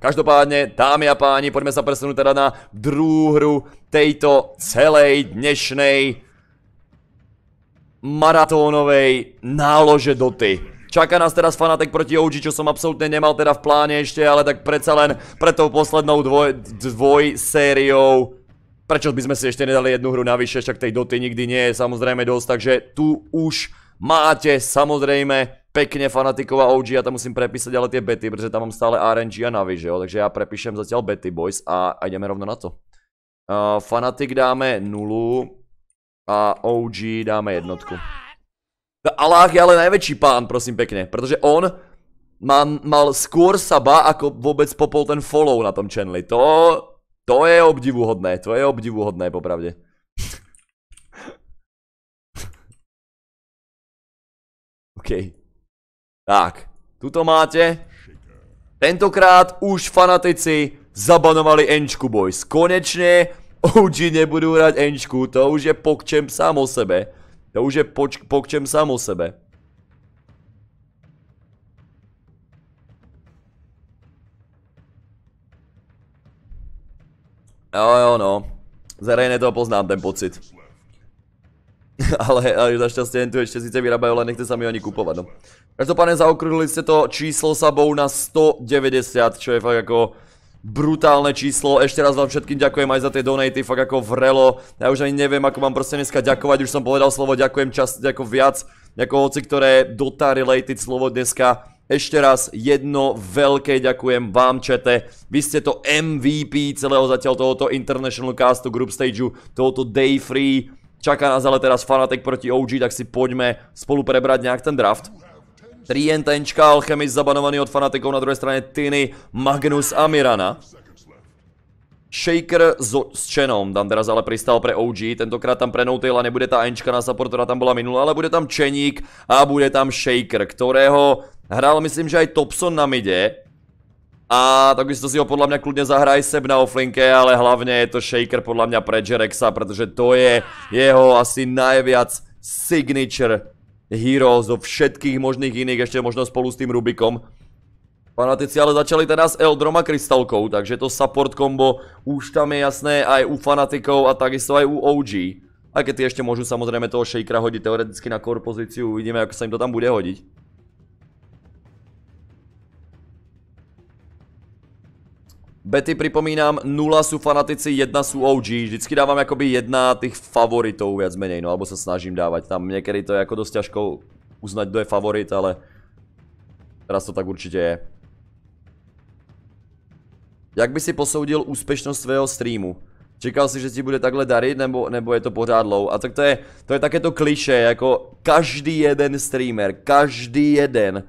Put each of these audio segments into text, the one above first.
Každopádne, dámy a páni, poďme sa presunúť teda na druhú hru tejto celej dnešnej maratónovej nálože doty. Čaká nás teraz Fanatek proti OG, čo som absolútne nemal teda v pláne ešte, ale tak predsa len pred tou poslednou dvoj, dvoj sériou Prečo by sme si ešte nedali jednu hru navyše, však tej doty nikdy nie je samozrejme dosť, takže tu už máte samozrejme pekne fanatikov a OG, ja tam musím prepísať ale tie bety, pretože tam mám stále RNG a navyše, jo, takže ja prepíšem zatiaľ bety boys a, ideme rovno na to. Fanatik dáme nulu a OG dáme jednotku. Allah je ale najväčší pán, prosím pekne, pretože on mal skôr saba, ako vôbec popol ten follow na tom channeli. To, to je obdivuhodné, to je obdivuhodné, popravde. OK. Tak, tuto máte. Tentokrát už fanatici zabanovali Enčku, boys. Konečne OG nebudú hrať Enčku, to už je pokčem sám o sebe. To už je pokčem sám o sebe. Jo, jo, no. Zerejne to poznám, ten pocit. ale, ale našťastie tu ešte síce vyrábajú, ale nechce sa mi ani kupovať, no. Každopádne zaokrúhli ste to číslo sabou na 190, čo je fakt ako brutálne číslo. Ešte raz vám všetkým ďakujem aj za tie donaty, fakt ako vrelo. Ja už ani neviem, ako mám proste dneska ďakovať, už som povedal slovo ďakujem čas, ako viac, ako hoci ktoré Dota related slovo dneska. Ešte raz jedno veľké ďakujem vám čete. Vy ste to MVP celého zatiaľ tohoto International Castu Group Stageu, tohoto Day Free. Čaká nás ale teraz Fanatek proti OG, tak si poďme spolu prebrať nejak ten draft. 3 NTčka, Alchemist zabanovaný od fanatikov, na druhej strane Tiny, Magnus a Mirana. Shaker so, s Chenom tam teraz ale pristal pre OG, tentokrát tam pre Notail a nebude tá Enčka na support, ktorá tam bola minulá, ale bude tam Cheník a bude tam Shaker, ktorého hral myslím, že aj Topson na mide. A takisto si ho podľa mňa kľudne zahraj seb na offlinke, ale hlavne je to Shaker podľa mňa pre Jerexa, pretože to je jeho asi najviac signature hero zo všetkých možných iných, ešte možno spolu s tým Rubikom. Fanatici ale začali s Eldrom a Krystalkou, takže to support combo už tam je jasné aj u fanatikov a takisto aj u OG. Aj keď tie ešte môžu samozrejme toho Shakera hodiť teoreticky na core pozíciu, uvidíme ako sa im to tam bude hodiť. Betty pripomínam, 0 sú fanatici, 1 sú OG. Vždycky dávam akoby jedna tých favoritov viac menej, no alebo sa snažím dávať. Tam niekedy to je ako dosť ťažko uznať, kto je favorit, ale teraz to tak určite je. Jak by si posoudil úspešnosť svého streamu? Čekal si, že ti bude takhle dariť, nebo, nebo je to pořád low? A tak to je, to je takéto kliše, jako každý jeden streamer, každý jeden,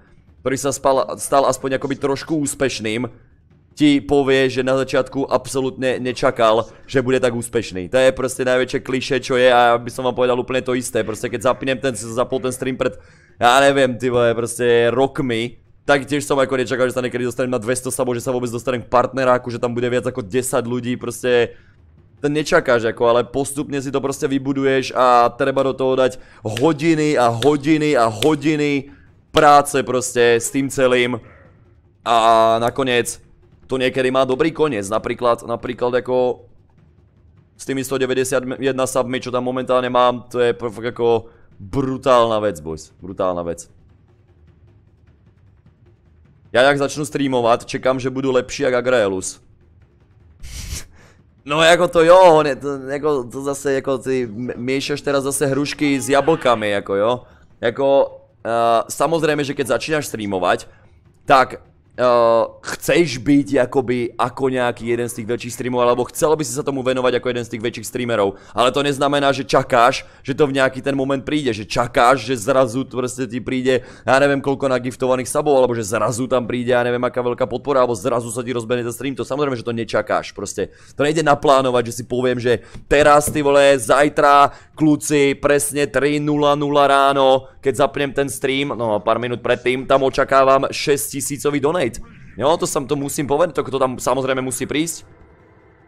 sa spal, stal aspoň akoby trošku úspešným, ti povie, že na začiatku absolútne nečakal, že bude tak úspešný. To je proste najväčšie kliše, čo je a ja by som vám povedal úplne to isté. Proste keď zapnem ten, si zapol ten stream pred, ja neviem, ty vole, proste rokmi, tak tiež som ako nečakal, že sa niekedy dostanem na 200 sabov, že sa vôbec dostanem k partneráku, že tam bude viac ako 10 ľudí, proste to nečakáš ako, ale postupne si to proste vybuduješ a treba do toho dať hodiny a hodiny a hodiny práce proste s tým celým a nakoniec to niekedy má dobrý koniec, napríklad, napríklad ako s tými 191 submi, čo tam momentálne mám, to je ako brutálna vec, boys, brutálna vec. Ja jak začnu streamovať, čekám, že budú lepší jak Agraelus. No ako to jo, ne, to, jako, to zase jako ty miešaš teraz zase hrušky s jablkami, jako jo. Jako, uh, samozrejme, že keď začínaš streamovať, tak Uh, chceš byť akoby ako nejaký jeden z tých väčších streamov, alebo chcelo by si sa tomu venovať ako jeden z tých väčších streamerov. Ale to neznamená, že čakáš, že to v nejaký ten moment príde, že čakáš, že zrazu proste ti príde, ja neviem koľko nagiftovaných sabov, alebo že zrazu tam príde, ja neviem aká veľká podpora, alebo zrazu sa ti rozbehne ten stream, to samozrejme, že to nečakáš, proste. To nejde naplánovať, že si poviem, že teraz ty vole, zajtra, kľúci, presne 3.00 ráno, keď zapnem ten stream, no pár minút predtým, tam očakávam 6000 donate. Jo, to sam to musím povedať, to, to tam samozrejme musí prísť.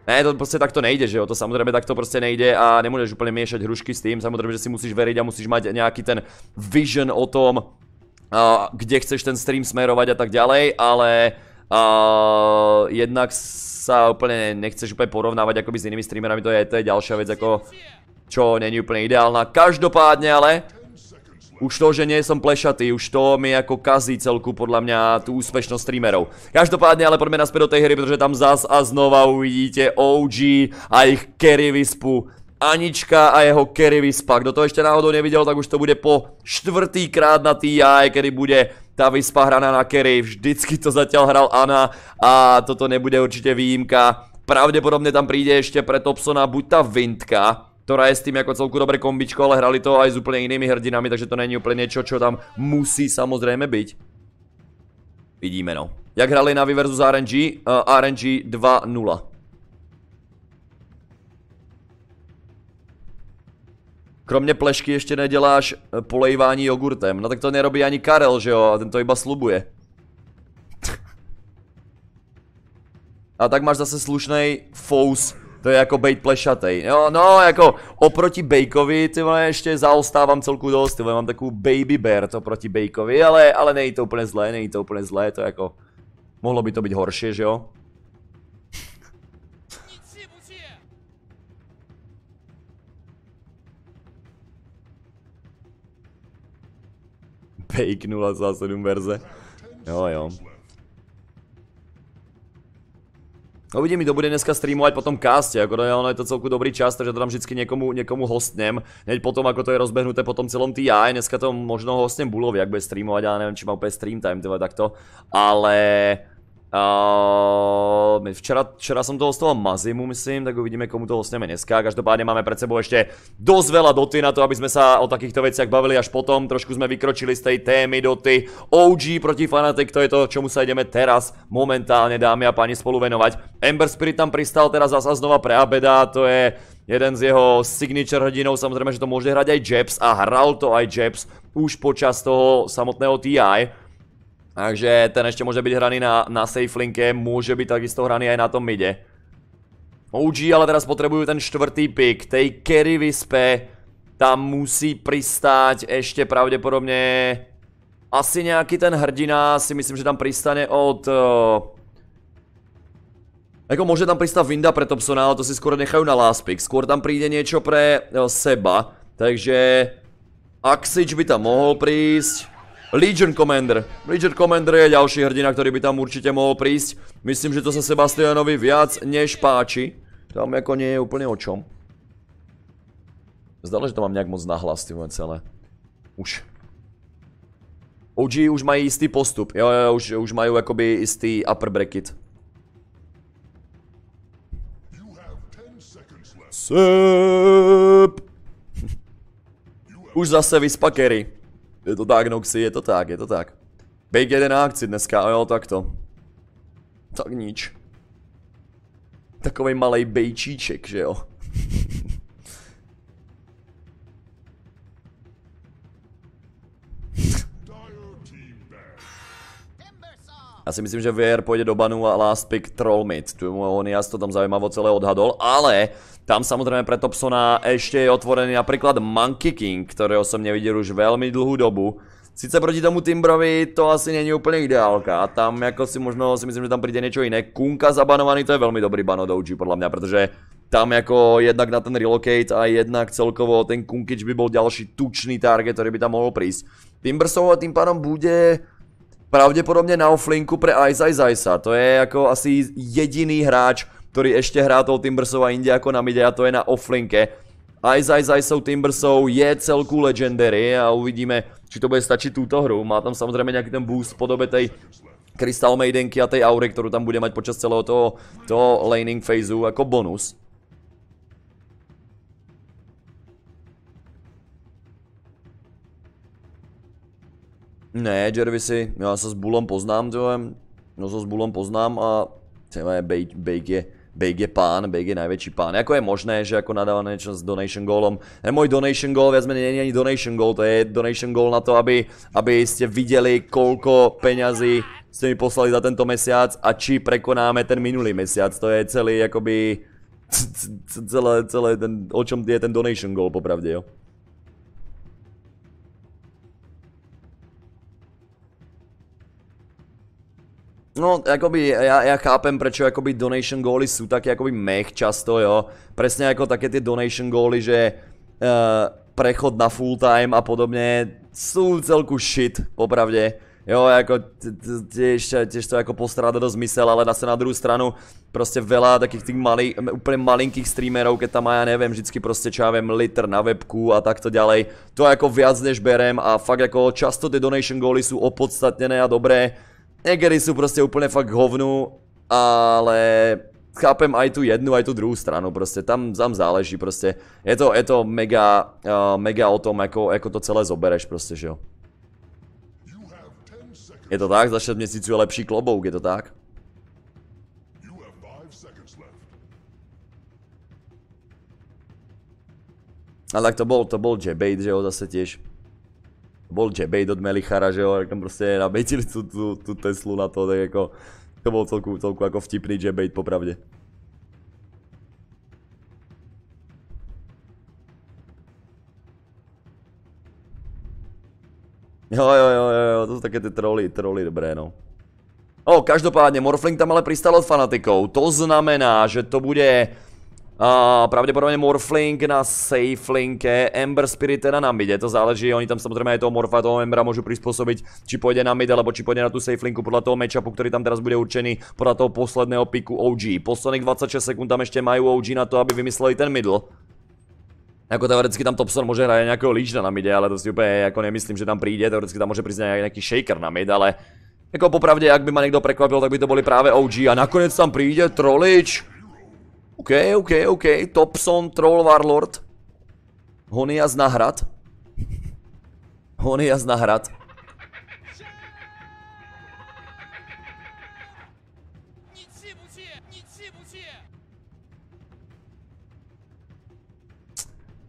Ne, to proste takto nejde, že jo, to samozrejme takto proste nejde a nemôžeš úplne miešať hrušky s tým, samozrejme, že si musíš veriť a musíš mať nejaký ten vision o tom, uh, kde chceš ten stream smerovať a tak ďalej, ale A jednak sa úplne nechceš úplne porovnávať akoby s inými streamerami, to je, to je ďalšia vec ako čo není úplne ideálna. Každopádne ale už to, že nie som plešatý, už to mi ako kazí celku podľa mňa tú úspešnosť streamerov. Každopádne ale poďme naspäť do tej hry, pretože tam zas a znova uvidíte OG a ich carry vispu. Anička a jeho carry vispa. Kto to ešte náhodou nevidel, tak už to bude po štvrtý krát na TI, kedy bude tá vyspa hraná na carry. Vždycky to zatiaľ hral Ana a toto nebude určite výjimka. Pravdepodobne tam príde ešte pre Topsona buď tá Vindka, ktorá je s tým ako celku dobre kombičko, ale hrali to aj s úplne inými hrdinami, takže to není úplne niečo, čo tam musí samozrejme byť. Vidíme no. Jak hrali Navi versus RNG? Uh, RNG 2-0. Kromě plešky ešte nedeláš eh, polejvání jogurtem. No tak to nerobí ani Karel, že jo? Ten to iba slubuje. A tak máš zase slušnej fous to je jako bejt plešatej. Jo, no, jako oproti Bejkovi, ty vole, ještě zaostávám celku dost, ty vole, mám takovou baby bear to proti Bejkovi, ale, ale není to úplně zlé, není to úplně zlé, to jako, mohlo by to být horší, že jo? Bake 0,7 verze. Jo, jo. No uvidím, kto bude dneska streamovať po tom caste, ako to je, ono je to celku dobrý čas, takže to tam vždycky niekomu, niekomu hostnem, hneď potom ako to je rozbehnuté po tom celom TI, dneska to možno hostnem Bulovi, ak bude streamovať, ale neviem, či má úplne stream time, teda takto, ale... Uh, včera, včera som to hostoval Mazimu, myslím, tak uvidíme, komu to hostneme dneska. Každopádne máme pred sebou ešte dosť veľa doty na to, aby sme sa o takýchto veciach bavili až potom. Trošku sme vykročili z tej témy doty. OG proti Fanatic, to je to, čomu sa ideme teraz momentálne, dámy a páni, spolu venovať. Ember Spirit tam pristal teraz zasa znova pre Abeda, to je jeden z jeho signature hrdinov, samozrejme, že to môže hrať aj Jabs a hral to aj Jabs už počas toho samotného TI. Takže ten ešte môže byť hraný na, na safe linke, môže byť takisto hraný aj na tom mide. OG ale teraz potrebujú ten štvrtý pick, tej carry vyspe, tam musí pristáť ešte pravdepodobne asi nejaký ten hrdina, si myslím, že tam pristane od... Uh, ako môže tam pristať Vinda pre Topsona, ale to si skôr nechajú na last pick. Skôr tam príde niečo pre uh, seba, takže... Axič by tam mohol prísť. Legion Commander. Legion Commander je ďalší hrdina, ktorý by tam určite mohol prísť. Myslím, že to sa Sebastianovi viac než páči. Tam ako nie je úplne o čom. Zdalo, že to mám nejak moc nahlas, ty celé. Už. OG už majú istý postup. Jo, jo, už, už majú akoby istý upper bracket. Sup. už zase vyspakery. Je to tak, Noxy, je to tak, je to tak. Bejk jede na akci dneska, jo, takto. Tak nič. Takovej malej bejčíček, že jo. Já si myslím, že VR pôjde do banu a last pick troll mid. Tu on jas to tam zaujímavo celé odhadol, ale tam samozrejme pre Topsona ešte je otvorený napríklad Monkey King, ktorého som nevidel už veľmi dlhú dobu. Sice proti tomu Timbrovi to asi není úplne ideálka, a tam ako si možno si myslím, že tam príde niečo iné. Kunka zabanovaný, to je veľmi dobrý ban od OG podľa mňa, pretože tam ako jednak na ten relocate a jednak celkovo ten Kunkič by bol ďalší tučný target, ktorý by tam mohol prísť. Timbersov tým pádom bude pravdepodobne na offlinku pre Ice Ice Ice. To je ako asi jediný hráč, ktorý ešte hrá toho Timbersov a inde ako na mide a to je na offlinke. Ice Ice Ice Timbersov je celku legendary a uvidíme, či to bude stačiť túto hru. Má tam samozrejme nejaký ten boost v podobe tej Crystal Maidenky a tej aury, ktorú tam bude mať počas celého toho, toho laning phaseu ako bonus. Ne, Jervisy, já se s Bulom poznám, tyhle. No se s Bulom poznám a tyhle, Bake je, Bake je pán, Bake je najväčší pán. Ako je možné, že ako nadáva niečo s donation goalom. Ne, môj donation goal viac menej nie je ani donation goal, to je donation goal na to, aby, aby ste videli, koľko peňazí ste mi poslali za tento mesiac a či prekonáme ten minulý mesiac. To je celý, akoby, celé, celé ten, o čom je ten donation goal, popravde, jo. No, akoby, ja, ja chápem, prečo akoby donation góly sú také akoby mech často, jo. Presne ako také tie donation góly, že uh, prechod na full time a podobne sú celku shit, popravde. Jo, ako tiež, tiež to ako postráda do zmysel, ale zase na druhú stranu proste veľa takých tých malý, úplne malinkých streamerov, keď tam má, ja neviem, vždycky proste čo ja viem, liter na webku a takto ďalej. To ako viac než berem a fakt ako často tie donation góly sú opodstatnené a dobré. Niekedy sú proste úplne fakt hovnu, ale chápem aj tú jednu, aj tú druhú stranu, proste tam, tam záleží, proste. Je to, je to mega, uh, mega o tom, ako, ako to celé zobereš, proste, že jo. Je to tak? Za 6 měsíců je lepší klobouk, je to tak? Ale tak to bol, to bol Jebait, že jo, zase tiež. Bol Jebait od Melichara, že jo, tam proste nabejtili tú, tú, tú Teslu na to, tak ako... To bol celku, celku ako vtipný Jebait, popravde. Jo, jo, jo, jo, to sú také tie troly, troly dobré, no. O, každopádne, Morphling tam ale pristal od fanatikov. To znamená, že to bude uh, pravdepodobne Morphling na safe linke, Ember Spirit teda na mide, to záleží, oni tam samozrejme aj toho Morfa, toho Embera môžu prispôsobiť, či pôjde na mid, alebo či pôjde na tú safe linku podľa toho matchupu, ktorý tam teraz bude určený, podľa toho posledného piku OG. Posledných 26 sekúnd tam ešte majú OG na to, aby vymysleli ten middle. Ako teoreticky tam Topson môže hrať nejakého líčna na mide, ale to si úplne ako nemyslím, že tam príde, teoreticky tam môže prísť nejaký shaker na mid, ale ako popravde, ak by ma niekto prekvapil, tak by to boli práve OG a nakoniec tam príde Trollič. OK, OK, OK, Topson, Troll Warlord. Honias na hrad. Honias na hrad.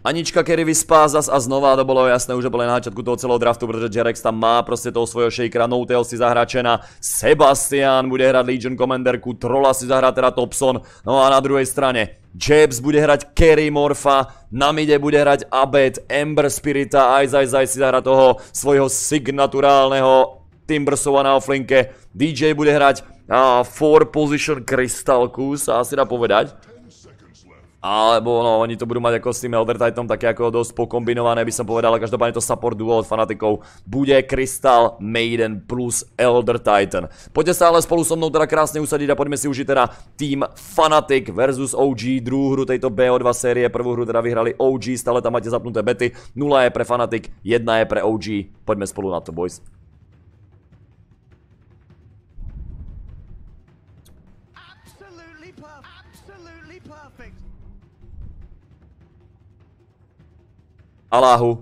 Anička Kerry vyspá zas a znova, to bolo jasné, už bolo na začiatku toho celého draftu, pretože Jerex tam má proste toho svojho shakera, Noutail si zahračená, Sebastian bude hrať Legion Commanderku, Trolla si zahrá teda Topson, no a na druhej strane Jabs bude hrať Kerry Morfa, na mide bude hrať Abed, Ember Spirita, aj zaj zaj si zahrá toho svojho signaturálneho Timbersova na offlinke, DJ bude hrať 4 position Crystalku, sa asi dá povedať. Alebo no, oni to budú mať ako s tým Elder Titanom také ako dosť pokombinované by som povedal, ale každopádne to support duo od fanatikov. Bude Crystal Maiden plus Elder Titan. Poďte sa ale spolu so mnou teda krásne usadiť a poďme si užiť teda Team Fanatic versus OG, druhú hru tejto BO2 série, prvú hru teda vyhrali OG, stále tam máte zapnuté bety, 0 je pre Fanatic, 1 je pre OG, poďme spolu na to boys. Aláhu.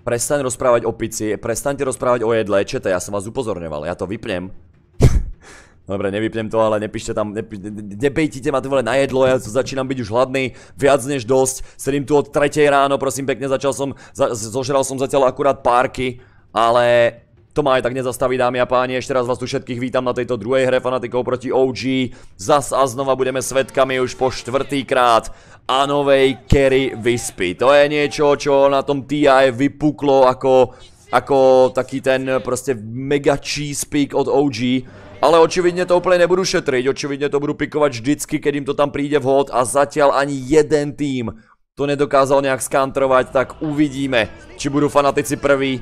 Prestaň rozprávať o pici, prestaňte rozprávať o jedle, čete, ja som vás upozorňoval, ja to vypnem. Dobre, nevypnem to, ale nepíšte tam, nepí, nebejtite ma to vole na jedlo, ja začínam byť už hladný, viac než dosť, sedím tu od 3 ráno, prosím pekne, začal som, za, zožral som zatiaľ akurát párky, ale to ma aj tak nezastaví, dámy a páni, ešte raz vás tu všetkých vítam na tejto druhej hre fanatikov proti OG. Zas a znova budeme svetkami už po štvrtýkrát a novej Kerry Vyspy. To je niečo, čo na tom TI vypuklo ako, ako taký ten proste mega cheese pick od OG. Ale očividne to úplne nebudú šetriť, očividne to budú pikovať vždycky, keď im to tam príde vhod a zatiaľ ani jeden tým to nedokázal nejak skantrovať, tak uvidíme, či budú fanatici prví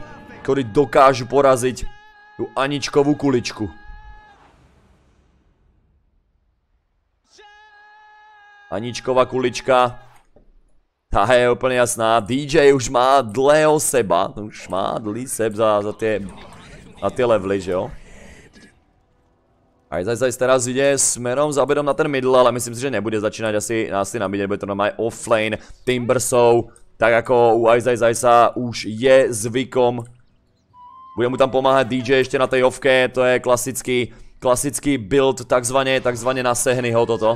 ktorí dokážu poraziť tú Aničkovú kuličku. Aničková kulička. Tá je úplne jasná. DJ už má dlhého seba. Už má dlhý seb za, za tie, za tie levely, že jo? Aj zaj teraz ide smerom za na ten middle, ale myslím si, že nebude začínať asi, asi na mide, bude to normálne offlane Timbersov, tak ako u Ice Ice už je zvykom bude mu tam pomáhať DJ ešte na tej ovke, to je klasický, klasický build takzvané, takzvané na sehnyho toto.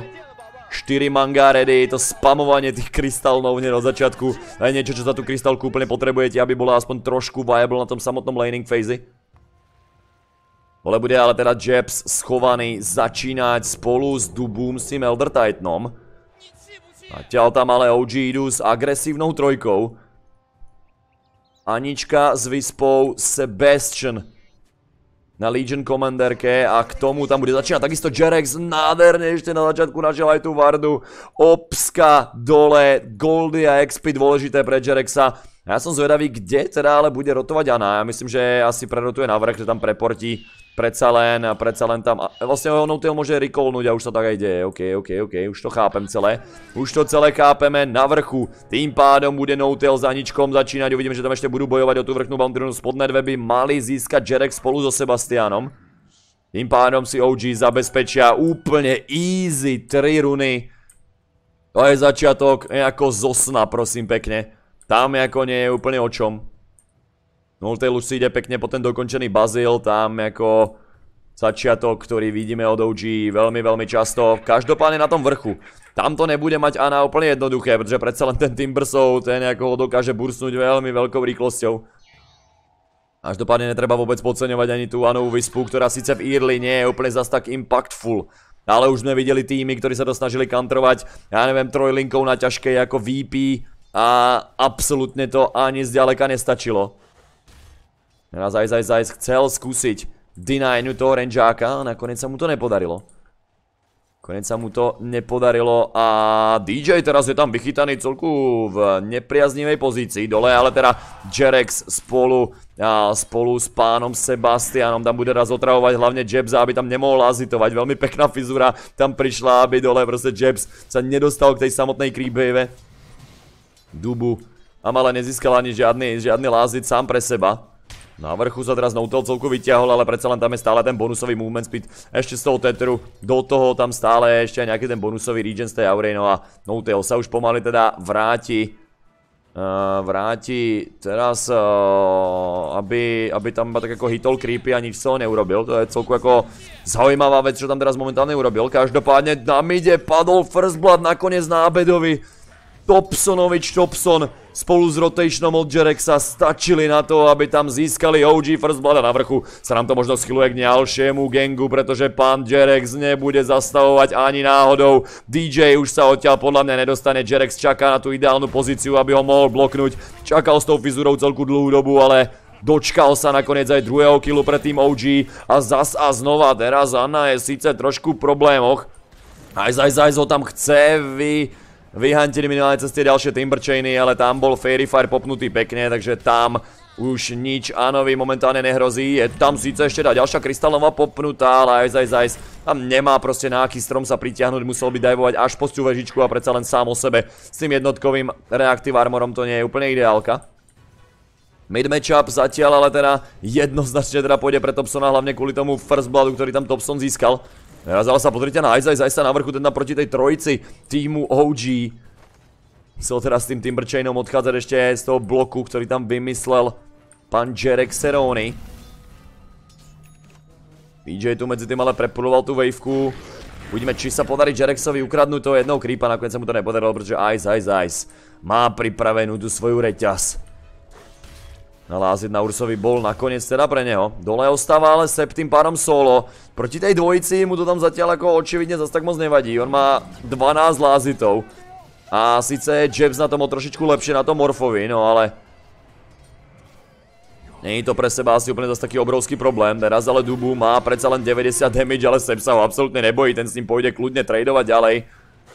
4 manga ready, to spamovanie tých krystalnov hneď od začiatku. Je niečo, čo za tú krystalku úplne potrebujete, aby bola aspoň trošku viable na tom samotnom laning phase. Vole bude ale teda Jabs schovaný začínať spolu s Dubum s tým Elder Titanom. Zatiaľ tam ale OG idú s agresívnou trojkou. Anička s vyspou Sebastian. na Legion Commanderke a k tomu tam bude začínať takisto Jerex nádherne ešte na začiatku našiel aj tú Vardu. Obska dole, Goldy a XP dôležité pre Jerexa. Ja som zvedavý, kde teda ale bude rotovať Ana. Ja myslím, že asi prerotuje na vrch, že tam preportí predsa len, predsa len tam, vlastne ho Notail môže recallnúť a už to tak aj deje, ok, ok, ok, už to chápem celé, už to celé chápeme na vrchu, tým pádom bude Notail za ničkom začínať, uvidíme, že tam ešte budú bojovať o tú vrchnú bounty spodné dve by mali získať Jerek spolu so Sebastianom, tým pádom si OG zabezpečia úplne easy 3 runy, to je začiatok nejako zosna, prosím pekne, tam ako nie je úplne o čom. Nultail už si ide pekne po ten dokončený Bazil, tam ako začiatok, ktorý vidíme od OG veľmi, veľmi často. Každopádne na tom vrchu. Tam to nebude mať Ana úplne jednoduché, pretože predsa len ten Timbersoul, ten ako ho dokáže bursnúť veľmi veľkou rýchlosťou. Každopádne netreba vôbec podceňovať ani tú Anovú vyspu, ktorá síce v Early nie je úplne zas tak impactful. Ale už sme videli týmy, ktorí sa to snažili kantrovať, ja neviem, trojlinkou na ťažkej ako VP a absolútne to ani zďaleka nestačilo. Teraz Ice Ice Ice chcel skúsiť denienu toho rangeáka, nakoniec sa mu to nepodarilo. Konec sa mu to nepodarilo a DJ teraz je tam vychytaný celku v nepriaznivej pozícii dole, ale teda Jerex spolu, spolu s pánom Sebastianom tam bude raz otravovať hlavne Jebsa, aby tam nemohol azitovať. Veľmi pekná fizura tam prišla, aby dole proste Jebs sa nedostal k tej samotnej creepwave. Dubu. ale nezískal ani žiadny, žiadny lázit sám pre seba. Na vrchu sa teraz Noutel celku vyťahol, ale predsa len tam je stále ten bonusový movement speed. Ešte z toho Teteru, do toho tam stále je ešte aj nejaký ten bonusový regen z tej Aurey, no a Noutel sa už pomaly teda vráti. Uh, vráti teraz, uh, aby, tam iba tak ako hitol creepy a nič z toho neurobil. To je celku ako zaujímavá vec, čo tam teraz momentálne urobil. Každopádne na mide padol First Blood nakoniec na Abedovi. Topsonovič Topson spolu s rotationom od Jerexa stačili na to, aby tam získali OG First Blood a na vrchu sa nám to možno schyluje k ďalšiemu gengu, pretože pán Jerex nebude zastavovať ani náhodou. DJ už sa odtiaľ podľa mňa nedostane, Jerex čaká na tú ideálnu pozíciu, aby ho mohol bloknúť. Čakal s tou fizurou celku dlhú dobu, ale dočkal sa nakoniec aj druhého killu pred tým OG a zas a znova teraz Anna je síce trošku v problémoch. Aj zaj ho tam chce vy vyhantili minimálne cez tie ďalšie Timberchainy, ale tam bol Fairy Fire popnutý pekne, takže tam už nič Anovi momentálne nehrozí. Je tam síce ešte ďalšia krystalová popnutá, ale aj aj tam nemá proste na aký strom sa pritiahnuť, musel by divovať až po vežičku a predsa len sám o sebe. S tým jednotkovým reactive armorom to nie je úplne ideálka. Mid matchup zatiaľ, ale teda jednoznačne teda pôjde pre Topsona, hlavne kvôli tomu first bloodu, ktorý tam Topson získal. Teraz ale sa pozrite na Ice Ice, Ice na vrchu, teda proti tej trojici týmu OG. Chcel teraz s tým Timberchainom odchádzať ešte z toho bloku, ktorý tam vymyslel pán Jarek Seroni. DJ tu medzi tým ale prepuloval tú waveku. Uvidíme, či sa podarí Jareksovi ukradnúť toho jednou creepa, nakoniec sa mu to nepodarilo, pretože Ice Ice Ice má pripravenú tú svoju reťaz. Naláziť na Ursovi bol nakoniec teda pre neho. Dole ostáva ale Sep tým solo. Proti tej dvojici mu to tam zatiaľ ako očividne zase tak moc nevadí. On má 12 lázitov. A síce Jebs na tom o trošičku lepšie na tom Morfovi, no ale... Není to pre seba asi úplne zase taký obrovský problém. Teraz ale Dubu má predsa len 90 damage, ale Sep sa ho absolútne nebojí. Ten s ním pôjde kľudne tradovať ďalej.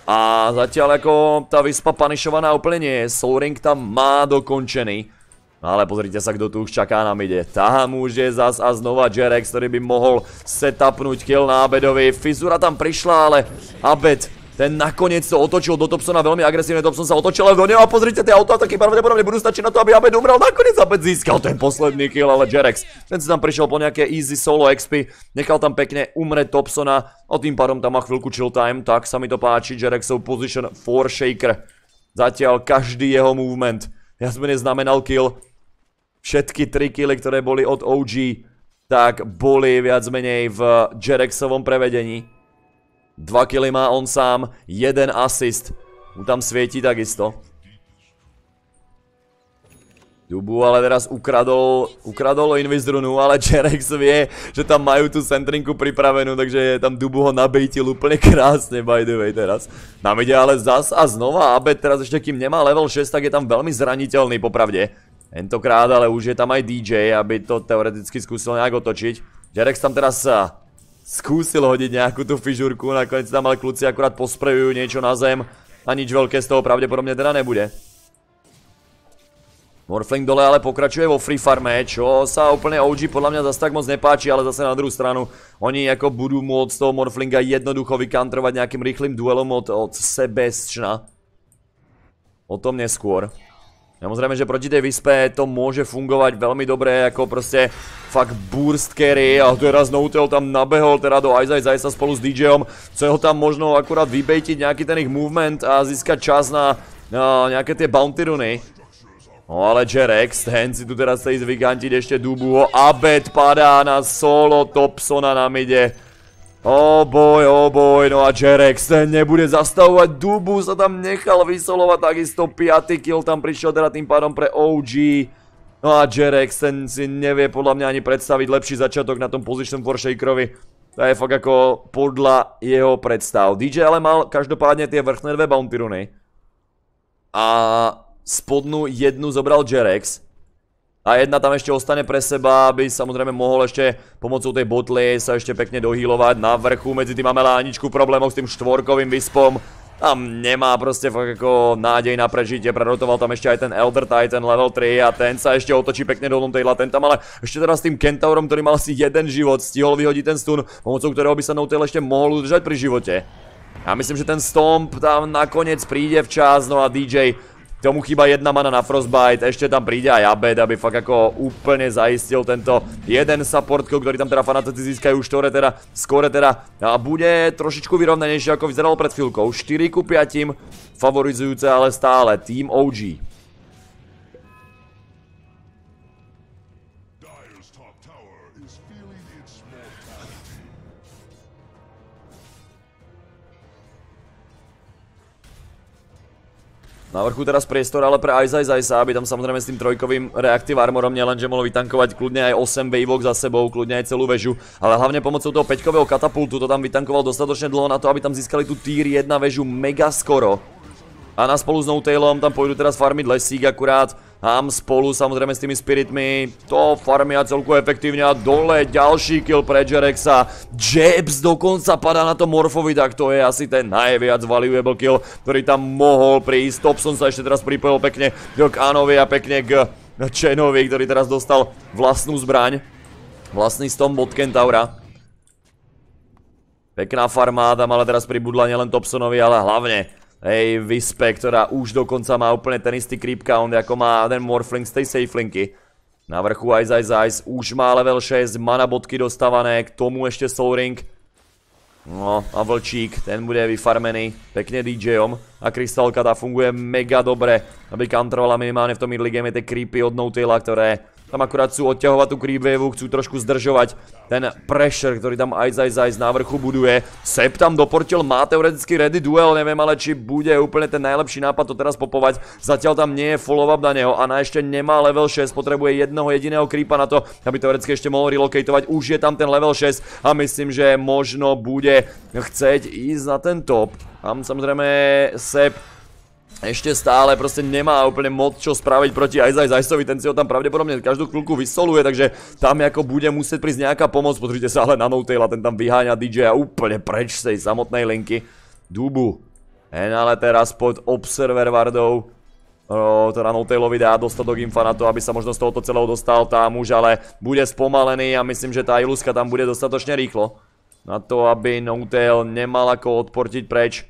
A zatiaľ ako tá vyspa panišovaná úplne nie je. Soul Ring tam má dokončený. No ale pozrite sa, kto tu už čaká na mide. Tam už je zas a znova Jerex, ktorý by mohol setupnúť kill na Abedovi. Fizura tam prišla, ale Abed ten nakoniec to otočil do Topsona veľmi agresívne, Topson sa otočil do neho a pozrite, tie autoataky pravdepodobne budú stačiť na to, aby Abed umrel. Nakoniec Abed získal ten posledný kill, ale Jerex, ten si tam prišiel po nejaké easy solo XP, nechal tam pekne umrieť Topsona a tým pádom tam má chvíľku chill time, tak sa mi to páči, Jerexov position 4 shaker. Zatiaľ každý jeho movement ja som neznamenal kill, všetky tri killy, ktoré boli od OG, tak boli viac menej v Jerexovom prevedení. Dva killy má on sám, jeden assist. Mu tam svieti takisto. Dubu ale teraz ukradol, ukradol Invisrunu, ale Jerex vie, že tam majú tú centrinku pripravenú, takže tam Dubu ho nabejtil úplne krásne by the way teraz. Nám ide ale zas a znova Abed teraz ešte kým nemá level 6, tak je tam veľmi zraniteľný popravde. Tentokrát ale už je tam aj DJ, aby to teoreticky skúsil nejak otočiť. Jerex tam teraz skúsil hodiť nejakú tú fižurku, nakoniec tam ale kľúci akurát posprejujú niečo na zem a nič veľké z toho pravdepodobne teda nebude. Morfling dole ale pokračuje vo free farme, čo sa úplne OG podľa mňa zase tak moc nepáči, ale zase na druhú stranu oni ako budú môcť toho Morflinga jednoducho vykantrovať nejakým rýchlým duelom od, od. O tom neskôr. Samozrejme, že proti tej vyspe to môže fungovať veľmi dobre, ako proste fakt burst carry a teraz Noutel tam nabehol teda do Ice Ice Ice spolu s DJom. Chce ho tam možno akurát vybejtiť nejaký ten ich movement a získať čas na, na nejaké tie bounty runy. No ale Jerex, ten si tu teraz chce ísť vygantiť ešte Dubu. Abed padá na solo Topsona na mide. O boj, o boj, no a Jerex, ten nebude zastavovať Dubu, sa tam nechal vysolovať, takisto 5. kill tam prišiel teda tým pádom pre OG. No a Jerex, ten si nevie podľa mňa ani predstaviť lepší začiatok na tom position for Shakerovi. To je fakt ako podľa jeho predstav. DJ ale mal každopádne tie vrchné dve bounty runy. A spodnú jednu zobral Jerex. A jedna tam ešte ostane pre seba, aby samozrejme mohol ešte pomocou tej botly sa ešte pekne dohýlovať na vrchu. Medzi tým máme Láničku problémov s tým štvorkovým vyspom. Tam nemá proste fakt ako nádej na prežitie, prerotoval tam ešte aj ten Elder Titan level 3 a ten sa ešte otočí pekne do tej ten tam ale ešte teraz s tým Kentaurom, ktorý mal asi jeden život, stihol vyhodiť ten stun, pomocou ktorého by sa Notail ešte mohol udržať pri živote. Ja myslím, že ten Stomp tam nakoniec príde včas, no a DJ Tomu chýba jedna mana na Frostbite, ešte tam príde aj Abed, aby fakt ako úplne zaistil tento jeden support kill, ktorý tam teda fanatici získajú štore teda, skore teda a bude trošičku vyrovnanejšie ako vyzeral pred chvíľkou. 4 ku 5, favorizujúce ale stále Team OG. Na vrchu teraz priestor ale pre Ice Ice Ice, aby tam samozrejme s tým trojkovým reaktív armorom nielenže mohol vytankovať kľudne aj 8 waveok za sebou, kľudne aj celú väžu, ale hlavne pomocou toho 5 katapultu to tam vytankoval dostatočne dlho na to, aby tam získali tú tier 1 väžu mega skoro. A na spolu s No-Tailom tam pôjdu teraz farmiť lesík akurát. Tam spolu samozrejme s tými spiritmi to farmia celku efektívne a dole ďalší kill pre Jerexa. Jabs dokonca padá na to Morfovi, tak to je asi ten najviac valuable kill, ktorý tam mohol prísť. Topson sa ešte teraz pripojil pekne k Kanovi a pekne k Chenovi, ktorý teraz dostal vlastnú zbraň. Vlastný stom od Kentaura. Pekná farma, tam ale teraz pribudla nielen Topsonovi, ale hlavne Hej, Vyspe, ktorá už dokonca má úplne ten istý creep count, ako má ten Morphling z tej safe linky. Na vrchu Ice Ice Ice už má level 6, mana bodky dostávané, k tomu ešte Soul Ring. No a Vlčík, ten bude vyfarmený pekne DJom a Krystalka tá funguje mega dobre, aby kontrolovala minimálne v tom midligame tie creepy od no ktoré tam akurát chcú odťahovať tú creep wave, chcú trošku zdržovať ten pressure, ktorý tam Ice Ice Ice na vrchu buduje. Sep tam doportil, má teoreticky ready duel, neviem ale či bude úplne ten najlepší nápad to teraz popovať. Zatiaľ tam nie je follow up na neho, a na ešte nemá level 6, potrebuje jednoho jediného creepa na to, aby teoreticky ešte mohol relocatovať. Už je tam ten level 6 a myslím, že možno bude chceť ísť na ten top. Tam samozrejme Sep ešte stále proste nemá úplne moc čo spraviť proti Ice Iceovi, ten si ho tam pravdepodobne každú chvíľku vysoluje, takže tam ako bude musieť prísť nejaká pomoc, pozrite sa ale na Notail a ten tam vyháňa DJ a úplne preč z tej samotnej linky. Dubu. Hen ale teraz pod Observer Vardou, teda Notailovi dá dostatok infa na to, aby sa možno z tohoto celého dostal tam už, ale bude spomalený a myslím, že tá iluska tam bude dostatočne rýchlo. Na to, aby Notail nemal ako odportiť preč.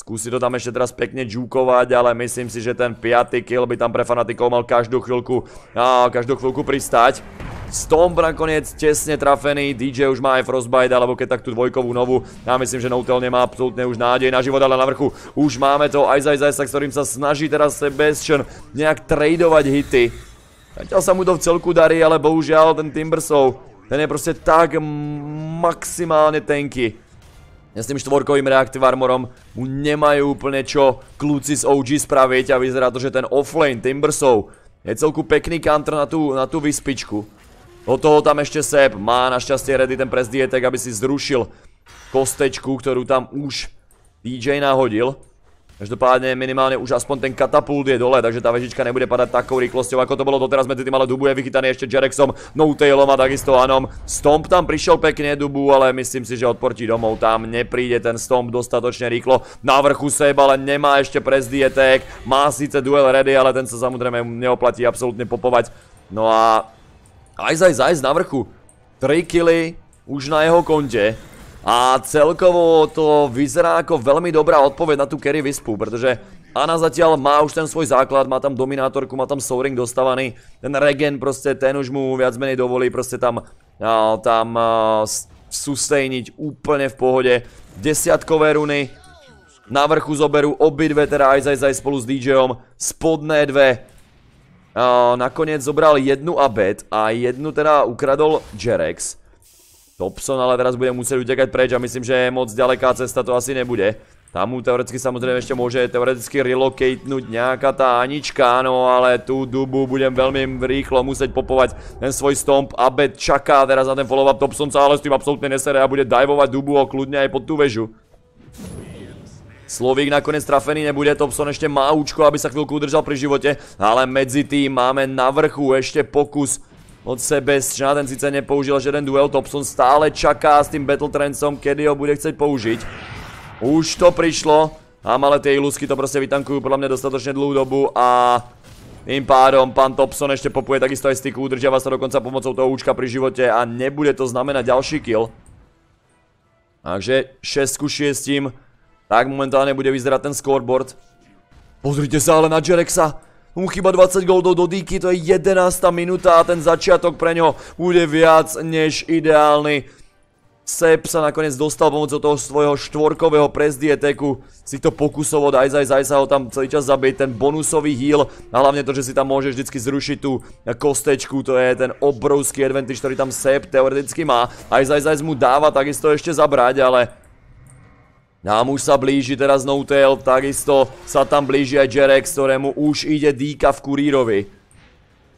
Skúsi to tam ešte teraz pekne džúkovať, ale myslím si, že ten piatý kill by tam pre fanatikov mal každú chvíľku, á, každú chvíľku pristať. Stomp nakoniec tesne trafený, DJ už má aj Frostbite, alebo keď tak tú dvojkovú novú. Ja myslím, že Noutel nemá absolútne už nádej na život, ale na vrchu už máme to Ice Ice Ice, s ktorým sa snaží teraz Sebastian nejak tradovať hity. Zatiaľ sa mu to v celku darí, ale bohužiaľ ten Timbersov, ten je proste tak maximálne tanky. Ja s tým štvorkovým reaktív armorom mu nemajú úplne čo kľúci z OG spraviť a vyzerá to, že ten offlane Timbersov je celku pekný counter na tú, na tú vyspičku. Od toho tam ešte Seb má našťastie ready ten press aby si zrušil kostečku, ktorú tam už DJ nahodil. Každopádne minimálne už aspoň ten katapult je dole, takže tá vežička nebude padať takou rýchlosťou, ako to bolo doteraz medzi tým, ale Dubu je vychytaný ešte Jerexom, No-Tailom a takisto Anom. Stomp tam prišiel pekne Dubu, ale myslím si, že odportí domov tam nepríde ten Stomp dostatočne rýchlo. Na vrchu Seb, ale nemá ešte press attack, má síce duel ready, ale ten sa samozrejme neoplatí absolútne popovať. No a... Aj zaj, zaj, na vrchu. 3 killy už na jeho konte. A celkovo to vyzerá ako veľmi dobrá odpoveď na tú carry Vispu, pretože Ana zatiaľ má už ten svoj základ, má tam dominátorku, má tam Souring dostávaný, ten regen proste, ten už mu viac menej dovolí proste tam, tam sustainiť úplne v pohode. Desiatkové runy, na vrchu zoberú obidve, teda aj aj spolu s DJom, spodné dve. Nakoniec zobral jednu Abed a jednu teda ukradol Jerex. Topson ale teraz bude musieť utekať preč a myslím, že moc ďaleká cesta to asi nebude. Tam mu teoreticky samozrejme ešte môže teoreticky relocatenúť nejaká tá Anička, no ale tú dubu budem veľmi rýchlo musieť popovať ten svoj stomp. Abed čaká teraz na ten follow-up Topsonca, ale s tým absolútne nesere a bude divovať dubu o kľudne aj pod tú väžu. Slovík nakoniec trafený nebude, Topson ešte má účko, aby sa chvíľku udržal pri živote, ale medzi tým máme na vrchu ešte pokus od sebe, ten síce nepoužil žiaden duel, Topson stále čaká s tým Battle Trancom, kedy ho bude chcieť použiť. Už to prišlo, mám ale tie ilusky to proste vytankujú podľa mňa dostatočne dlhú dobu a tým pádom pán Topson ešte popuje takisto aj styku, udržiava sa dokonca pomocou toho účka pri živote a nebude to znamenať ďalší kill. Takže 6 ku 6, tak momentálne bude vyzerať ten scoreboard. Pozrite sa ale na Jerexa mu chyba 20 goldov do díky, to je 11. minúta a ten začiatok pre ňo bude viac než ideálny. Sep sa nakoniec dostal pomocou toho svojho štvorkového press dieteku z týchto pokusov od Aizaj Zajsa ho tam celý čas zabiť, ten bonusový heal a hlavne to, že si tam môže vždycky zrušiť tú kostečku, to je ten obrovský advantage, ktorý tam Sep teoreticky má. Aizaj mu dáva takisto ešte zabrať, ale nám už sa blíži teraz Notail, takisto sa tam blíži aj Jerex, ktorému už ide dýka v kurírovi.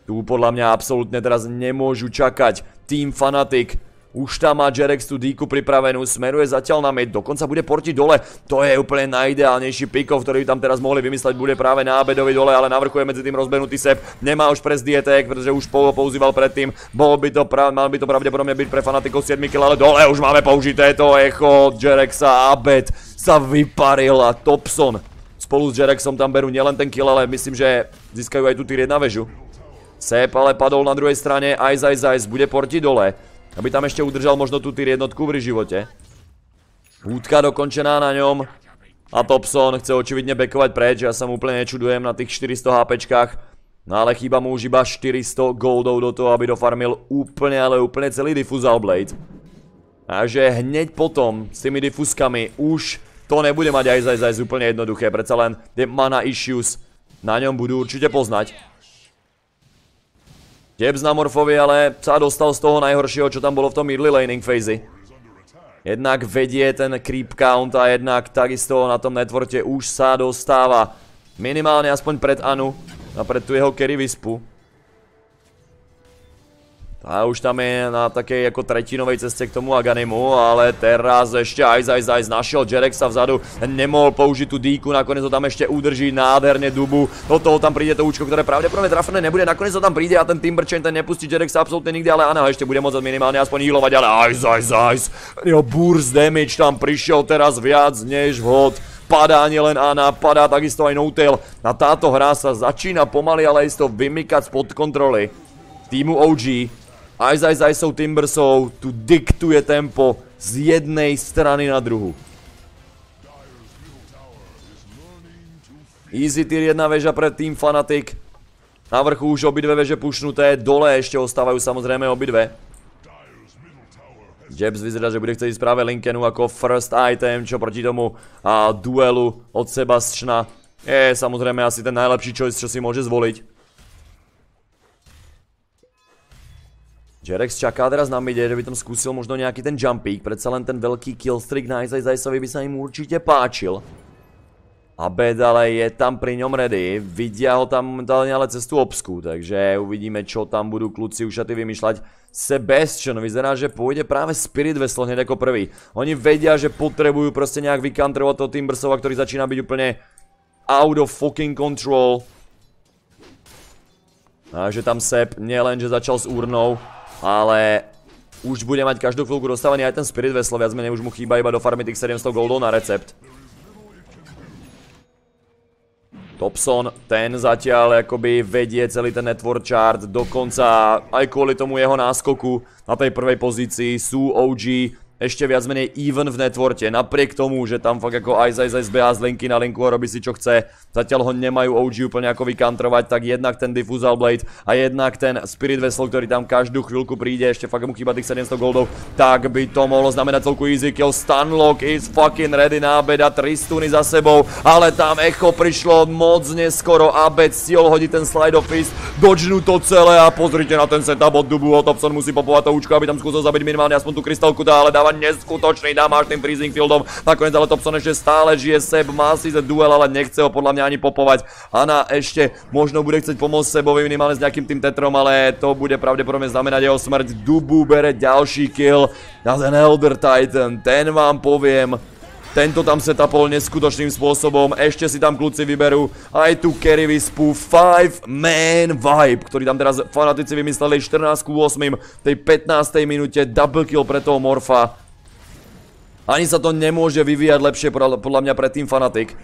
Tu podľa mňa absolútne teraz nemôžu čakať. Team Fanatic už tam má Jerex tú díku pripravenú, smeruje zatiaľ na mid, dokonca bude portiť dole. To je úplne najideálnejší pikov, ktorý tam teraz mohli vymysleť, bude práve na Abedovi dole, ale navrchu je medzi tým rozbenutý sep. Nemá už pres dietek, pretože už pouzýval predtým. Bol by to, mal by to pravdepodobne byť pre fanatikov 7 kill, ale dole už máme použité to echo Jerexa. Abed sa vyparil a Topson spolu s Jerexom tam berú nielen ten kill, ale myslím, že získajú aj tú tier 1 väžu. Sep ale padol na druhej strane, Ice Ice Ice bude portiť dole. Aby tam ešte udržal možno tú tier jednotku v živote. Húdka dokončená na ňom. A Topson chce očividne bekovať preč, ja sa mu úplne nečudujem na tých 400 HPčkách. No ale chýba mu už iba 400 goldov do toho, aby dofarmil úplne, ale úplne celý Diffusal Blade. Takže hneď potom s tými diffuskami už to nebude mať aj zaj úplne jednoduché, predsa len tie mana issues na ňom budú určite poznať. Debs na Morfovi ale sa dostal z toho najhoršieho, čo tam bolo v tom early laning phase. Jednak vedie ten creep count a jednak takisto na tom networte už sa dostáva minimálne aspoň pred Anu a pred tu jeho carry vispu. A už tam je na takej ako tretinovej ceste k tomu Aganimu, ale teraz ešte aj aj aj našiel Jerexa vzadu, nemohol použiť tú díku, nakoniec ho tam ešte udrží nádherne dubu, do toho tam príde to účko, ktoré pravdepodobne trafené nebude, nakoniec ho tam príde a ten Timberchain ten nepustí Jerexa absolútne nikdy, ale Ana ešte bude môcť minimálne aspoň healovať, ale aj aj aj jeho burst damage tam prišiel teraz viac než vhod padá nielen Ana, padá takisto aj Notail. A táto hra sa začína pomaly, ale isto vymykať spod kontroly. Týmu OG. Ice Ice Iceov Timbersov tu diktuje tempo z jednej strany na druhu. Easy tier 1 väža pre Team Fanatic. Na vrchu už obidve veže pušnuté, dole ešte ostávajú samozrejme obidve. Jebs vyzerá, že bude chcieť ísť práve Linkenu ako first item, čo proti tomu a duelu od Sebastiana je samozrejme asi ten najlepší choice, čo si môže zvoliť. Jerex čaká teraz na mide, že by tam skúsil možno nejaký ten jumpík, predsa len ten veľký killstreak na Iceovi by sa im určite páčil. A Bed ale je tam pri ňom ready, vidia ho tam momentálne ale cestu obsku, takže uvidíme čo tam budú kluci ušaty vymýšľať. Sebastian vyzerá, že pôjde práve Spirit Vessel hneď ako prvý. Oni vedia, že potrebujú proste nejak vykantrovať toho Timbersova, ktorý začína byť úplne out of fucking control. Takže tam Sep nielen, že začal s urnou, ale už bude mať každú chvíľku dostávaný aj ten Spirit Vessel, viac menej už mu chýba iba do farmy tých 700 goldov na recept. Topson, ten zatiaľ akoby vedie celý ten network chart, dokonca aj kvôli tomu jeho náskoku na tej prvej pozícii sú OG ešte viac menej even v networte, napriek tomu, že tam fakt ako Ice Ice beha z linky na linku a robí si čo chce, zatiaľ ho nemajú OG úplne ako vykantrovať, tak jednak ten Diffusal Blade a jednak ten Spirit Vessel, ktorý tam každú chvíľku príde, ešte fakt mu chýba tých 700 goldov, tak by to mohlo znamenať celku easy kill, Stunlock is fucking ready na Abeda, 3 stuny za sebou, ale tam Echo prišlo moc neskoro, Abed stihol hodiť ten Slide of Fist, dodžnú to celé a pozrite na ten setup od Dubu, Topson musí popovať to účko, aby tam skúsil zabiť minimálne aspoň tú krystalku, ale dáva neskutočný damáž tým freezing fieldom. Nakoniec ale Topson ešte stále žije Seb, má síce duel, ale nechce ho podľa mňa ani popovať. Ana ešte možno bude chcieť pomôcť Sebovi minimálne s nejakým tým tetrom, ale to bude pravdepodobne znamenať jeho smrť. Dubu bere ďalší kill a ten Elder Titan, ten vám poviem, tento tam setupol neskutočným spôsobom, ešte si tam kľúci vyberú aj tú carry vyspu 5 man vibe, ktorý tam teraz fanatici vymysleli 14 k 8 tej 15. minúte, double kill pre toho Morfa. Ani sa to nemôže vyvíjať lepšie podľa mňa pre tým Fanatic.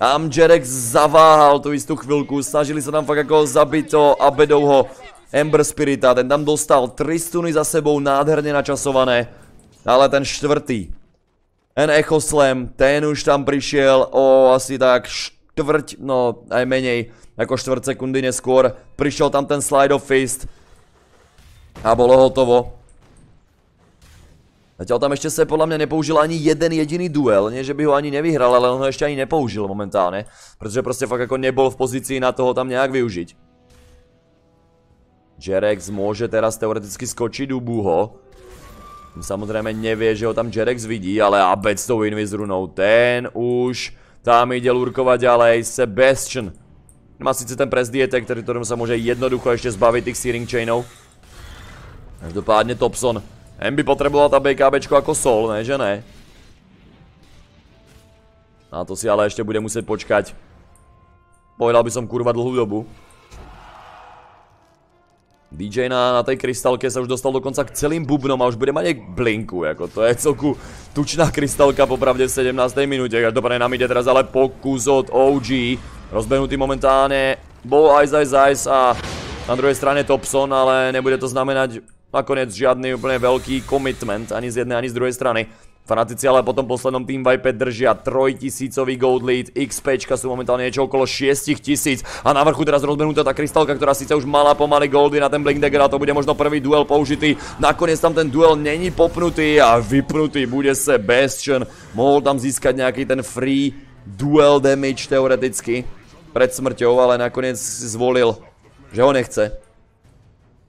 Amjerex zaváhal tú istú chvíľku, snažili sa tam fakt ako zabiť to Abedovho Ember Spirita, ten tam dostal 3 stuny za sebou nádherne načasované, ale ten štvrtý, ten Echo Slam, ten už tam prišiel o asi tak štvrť, no aj menej ako štvrť sekundy neskôr, prišiel tam ten Slide of Fist a bolo hotovo. Zatiaľ tam ešte sa podľa mňa nepoužil ani jeden jediný duel, nie že by ho ani nevyhral, ale on ho ešte ani nepoužil momentálne. Pretože proste fakt ako nebol v pozícii na toho tam nejak využiť. Jerex môže teraz teoreticky skočiť u Buho. Samozrejme nevie, že ho tam Jerex vidí, ale Abec s tou Invisrunou, ten už tam ide lurkovať ďalej, Sebastian. Má síce ten press detector, ktorým sa môže jednoducho ešte zbaviť tých steering chainov. Každopádne Topson M by potreboval tá BKBčko ako sol, ne, že ne? Na to si ale ešte bude musieť počkať. Povedal by som kurva dlhú dobu. DJ na, na tej krystalke sa už dostal dokonca k celým bubnom a už bude mať aj blinku, ako to je celku tučná krystalka popravde v 17. minúte, dobre nám ide teraz ale pokus od OG, rozbehnutý momentálne, bol Ice Ice Ice a na druhej strane Topson, ale nebude to znamenať Nakoniec žiadny úplne veľký commitment ani z jednej, ani z druhej strany. Fanatici ale po tom poslednom team wipe držia 3000 gold lead, XPčka sú momentálne niečo okolo 6000 a na vrchu teraz rozbenutá tá krystalka, ktorá síce už mala pomaly goldy na ten Blink Dagger a to bude možno prvý duel použitý. Nakoniec tam ten duel není popnutý a vypnutý bude se Bastion. Mohol tam získať nejaký ten free duel damage teoreticky pred smrťou, ale nakoniec zvolil, že ho nechce.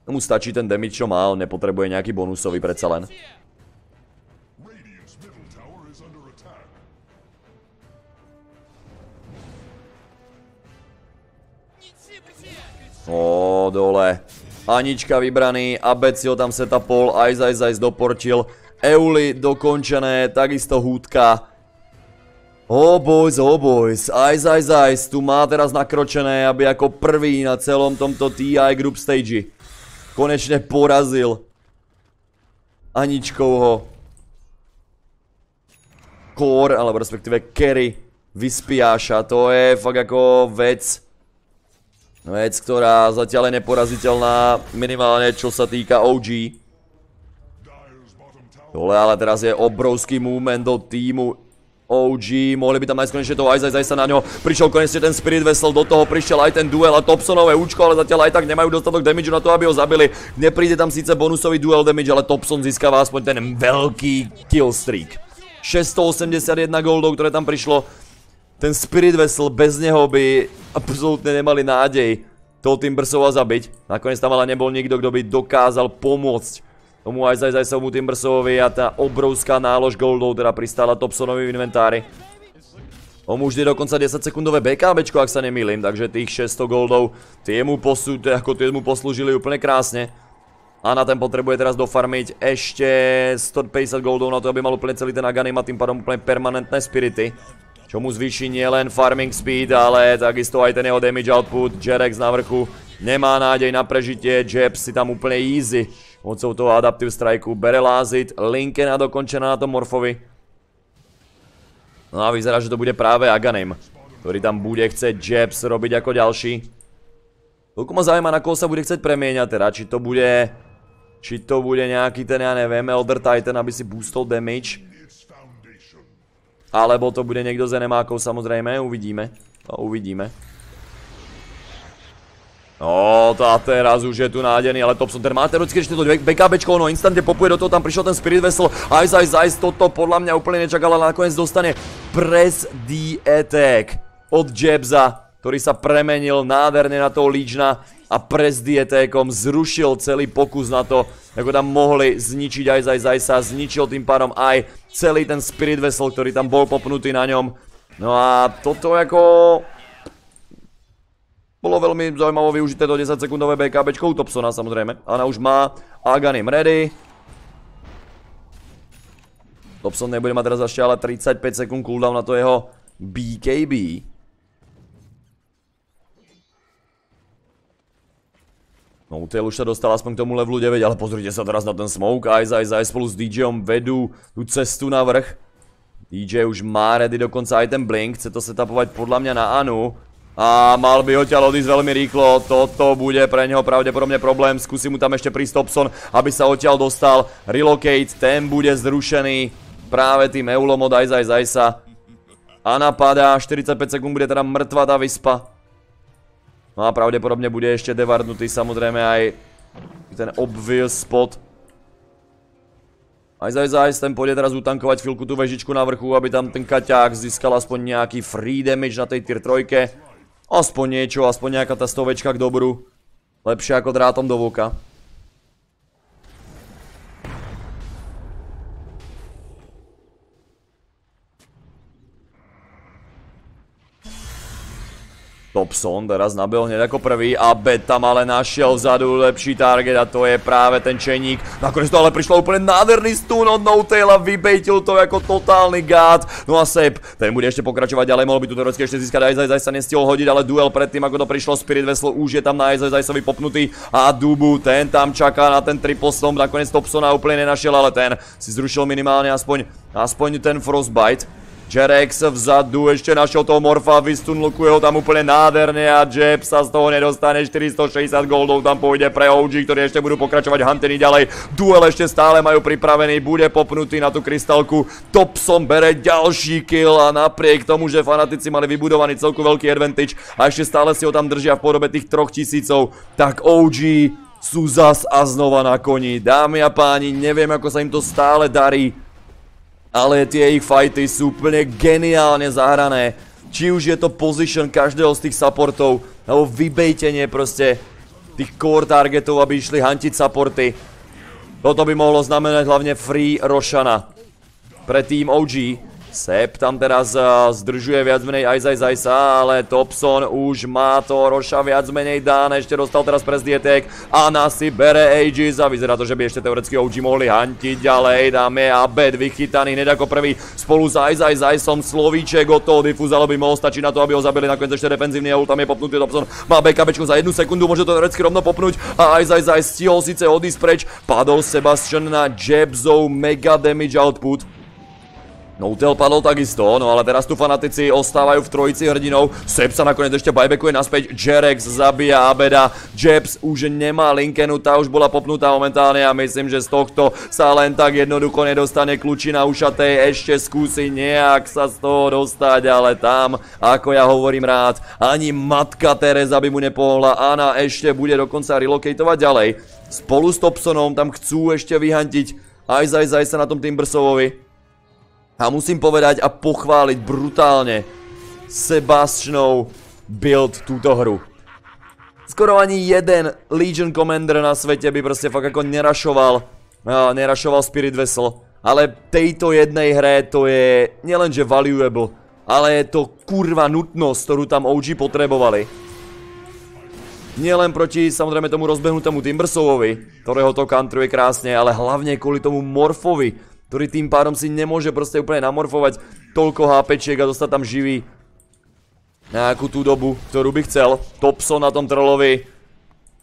Mu stačí ten damage, čo má, on nepotrebuje nejaký bonusový predsa len. Ó, dole. Anička vybraný, Abec ho tam setapol, Ice Ice Ice doporčil. Euli dokončené, takisto húdka. Oh boys, oh boys, Ice Ice Ice tu má teraz nakročené, aby ako prvý na celom tomto TI Group Stage konečne porazil Aničkovho core, alebo respektíve carry vyspiáša. To je fakt ako vec, vec, ktorá zatiaľ je neporaziteľná, minimálne čo sa týka OG. Dole ale teraz je obrovský movement do týmu OG, mohli by tam nájsť konečne toho Ice Ice na ňo, prišiel konečne ten Spirit Vessel, do toho prišiel aj ten duel a Topsonové účko, ale zatiaľ aj tak nemajú dostatok damage na to, aby ho zabili. Nepríde tam síce bonusový duel damage, ale Topson získava aspoň ten veľký kill streak. 681 goldov, ktoré tam prišlo. Ten Spirit Vessel, bez neho by absolútne nemali nádej toho Timbersova zabiť. Nakoniec tam ale nebol nikto, kto by dokázal pomôcť tomu aj zaj Zajsovu Timbersovovi a tá obrovská nálož goldov, ktorá pristála Topsonovi v inventári. On už je dokonca 10 sekundové BKBčko, ak sa nemýlim, takže tých 600 goldov, tie mu, posú, ako tie mu poslúžili úplne krásne. A na ten potrebuje teraz dofarmiť ešte 150 goldov na to, aby mal úplne celý ten Aganim a tým pádom úplne permanentné spirity. čo mu zvýši nielen farming speed, ale takisto aj ten jeho damage output. Jerex na vrchu nemá nádej na prežitie, Jeb si tam úplne easy mocou toho Adaptive Strikeu bere lázit, Linkena dokončená na tom Morfovi. No a vyzerá, že to bude práve Aganem, ktorý tam bude chcieť Jebs robiť ako ďalší. Toľko ma zaujíma, na koho sa bude chcieť premieňať teda, či to bude... Či to bude nejaký ten, ja neviem, Elder Titan, aby si boostol damage. Alebo to bude niekto z enemákov samozrejme, uvidíme. No, uvidíme. No, tá teraz už je tu nádený, ale Topson ten má teoreticky ešte to BKBčko, no instantne popuje do toho, tam prišiel ten Spirit Vessel, Ice Ice Ice, toto podľa mňa úplne nečakal, ale nakoniec dostane Press the Attack od Jebza, ktorý sa premenil nádherne na toho Legiona a Press the Attackom zrušil celý pokus na to, ako tam mohli zničiť Ice Ice Ice a zničil tým pádom aj celý ten Spirit Vessel, ktorý tam bol popnutý na ňom. No a toto ako bolo veľmi zaujímavo využité to 10 sekundové BKBčko u Topsona samozrejme. Ona už má Aganim ready. Topson nebude mať teraz ešte ale 35 sekúnd cooldown na to jeho BKB. No Utail už sa dostal aspoň k tomu levelu 9, ale pozrite sa teraz na ten smoke. Ice Ice Ice spolu s DJom vedú tú cestu na vrch. DJ už má ready dokonca aj ten blink, chce to setupovať podľa mňa na Anu. A mal by odtiaľ odísť veľmi rýchlo, toto bude pre neho pravdepodobne problém, skúsi mu tam ešte prísť Topson, aby sa odtiaľ dostal, relocate, ten bude zrušený práve tým Eulom od Ice Ice a napadá, 45 sekúnd bude teda mŕtva tá vyspa. No a pravdepodobne bude ešte devardnutý samozrejme aj ten obvious spot. Ice Ice Ice, ten pôjde teraz utankovať chvíľku tú vežičku na vrchu, aby tam ten kaťák získal aspoň nejaký free damage na tej tier 3. Aspoň niečo, aspoň nejaká tá stovečka k dobru. Lepšie ako drátom do voka. Topson teraz nabil hneď ako prvý a Bet tam ale našiel vzadu lepší target a to je práve ten čeník. Nakoniec to ale prišlo úplne nádherný stun od No-Tail a vybejtil to ako totálny gát. No a Sep, ten bude ešte pokračovať ďalej, mohol by tu teoreticky ešte získať Ice Ice, sa nestihol hodiť, ale duel predtým ako to prišlo Spirit Vessel už je tam na Ice Ice popnutý a Dubu, ten tam čaká na ten triple stomp, nakoniec Topsona úplne nenašiel, ale ten si zrušil minimálne aspoň, aspoň ten Frostbite. Jerex vzadu ešte našiel toho Morfa, vystunlukuje ho tam úplne nádherne a Jeb sa z toho nedostane, 460 goldov tam pôjde pre OG, ktorí ešte budú pokračovať Hunteny ďalej. Duel ešte stále majú pripravený, bude popnutý na tú krystalku. Topsom bere ďalší kill a napriek tomu, že fanatici mali vybudovaný celku veľký advantage a ešte stále si ho tam držia v podobe tých troch tisícov, tak OG sú zas a znova na koni. Dámy a páni, neviem ako sa im to stále darí ale tie ich fighty sú úplne geniálne zahrané. Či už je to position každého z tých supportov, alebo vybejtenie proste tých core targetov, aby išli hantiť supporty. Toto by mohlo znamenať hlavne free Roshana pre tým OG. Sep tam teraz uh, zdržuje viac menej Ice Ice, ale Topson už má to Roša viac menej dáne, ešte dostal teraz pres dietek. Ana si bere Aegis a vyzerá to, že by ešte teoreticky OG mohli hantiť ďalej. Dáme a Bad vychytaný hneď ako prvý spolu s Ice Ice Iceom Slovíček od toho Diffuse, ale by mohol stačiť na to, aby ho zabili nakoniec ešte defenzívny a tam je popnutý Topson. Má BKBčku za jednu sekundu, môže to teoreticky rovno popnúť a Ice Ice stihol síce odísť preč. Padol Sebastian na Jebzov mega damage output. Noutel padol takisto, no ale teraz tu fanatici ostávajú v trojici hrdinov. Sep sa nakoniec ešte buybackuje naspäť, Jerex zabíja Abeda, Jebs už nemá Linkenu, tá už bola popnutá momentálne a myslím, že z tohto sa len tak jednoducho nedostane kľúčina ušatej, ešte skúsi nejak sa z toho dostať, ale tam, ako ja hovorím rád, ani matka Teresa by mu nepohla, Ana ešte bude dokonca relocatovať ďalej. Spolu s Topsonom tam chcú ešte vyhantiť aj aj sa na tom Timbersovovi. A musím povedať a pochváliť brutálne Sebastianov build túto hru. Skoro ani jeden Legion Commander na svete by proste fakt ako nerašoval, nerašoval Spirit Vessel. Ale tejto jednej hre to je nielenže valuable, ale je to kurva nutnosť, ktorú tam OG potrebovali. Nielen proti samozrejme tomu rozbehnutému Timbersovovi, ktorého to countruje krásne, ale hlavne kvôli tomu Morfovi, ktorý tým pádom si nemôže proste úplne namorfovať toľko HPčiek a dostať tam živý nejakú tú dobu, ktorú by chcel. Topson na tom trollovi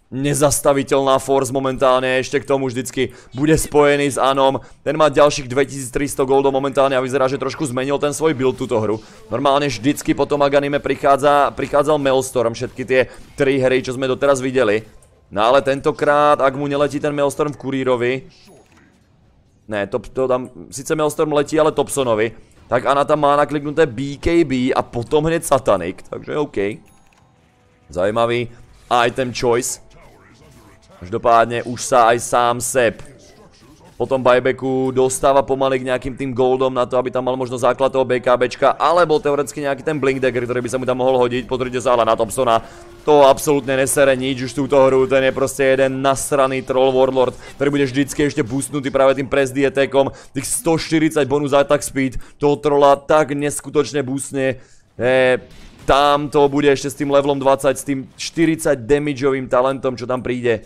nezastaviteľná force momentálne, ešte k tomu vždycky bude spojený s Anom. Ten má ďalších 2300 goldov momentálne a vyzerá, že trošku zmenil ten svoj build túto hru. Normálne vždycky po tom Aganime prichádza, prichádzal Maelstrom, všetky tie tri hry, čo sme doteraz videli. No ale tentokrát, ak mu neletí ten Maelstrom v Kurírovi, ne, to, to tam, síce Maelstrom letí, ale Topsonovi, tak Ana tam má nakliknuté BKB a potom hneď Satanic, takže OK. Zajímavý item choice. Každopádne už sa aj sám Sep po tom buybacku dostáva pomaly k nejakým tým goldom na to, aby tam mal možno základ toho BKBčka, alebo teoreticky nejaký ten Blink Dagger, ktorý by sa mu tam mohol hodiť. Pozrite sa ale na Thompsona, to absolútne nesere nič už túto hru, ten je proste jeden nasraný troll warlord, ktorý bude vždycky ešte boostnutý práve tým press dietekom, tých 140 bonus attack speed, toho trolla tak neskutočne boostne, tam to bude ešte s tým levelom 20, s tým 40 damageovým talentom, čo tam príde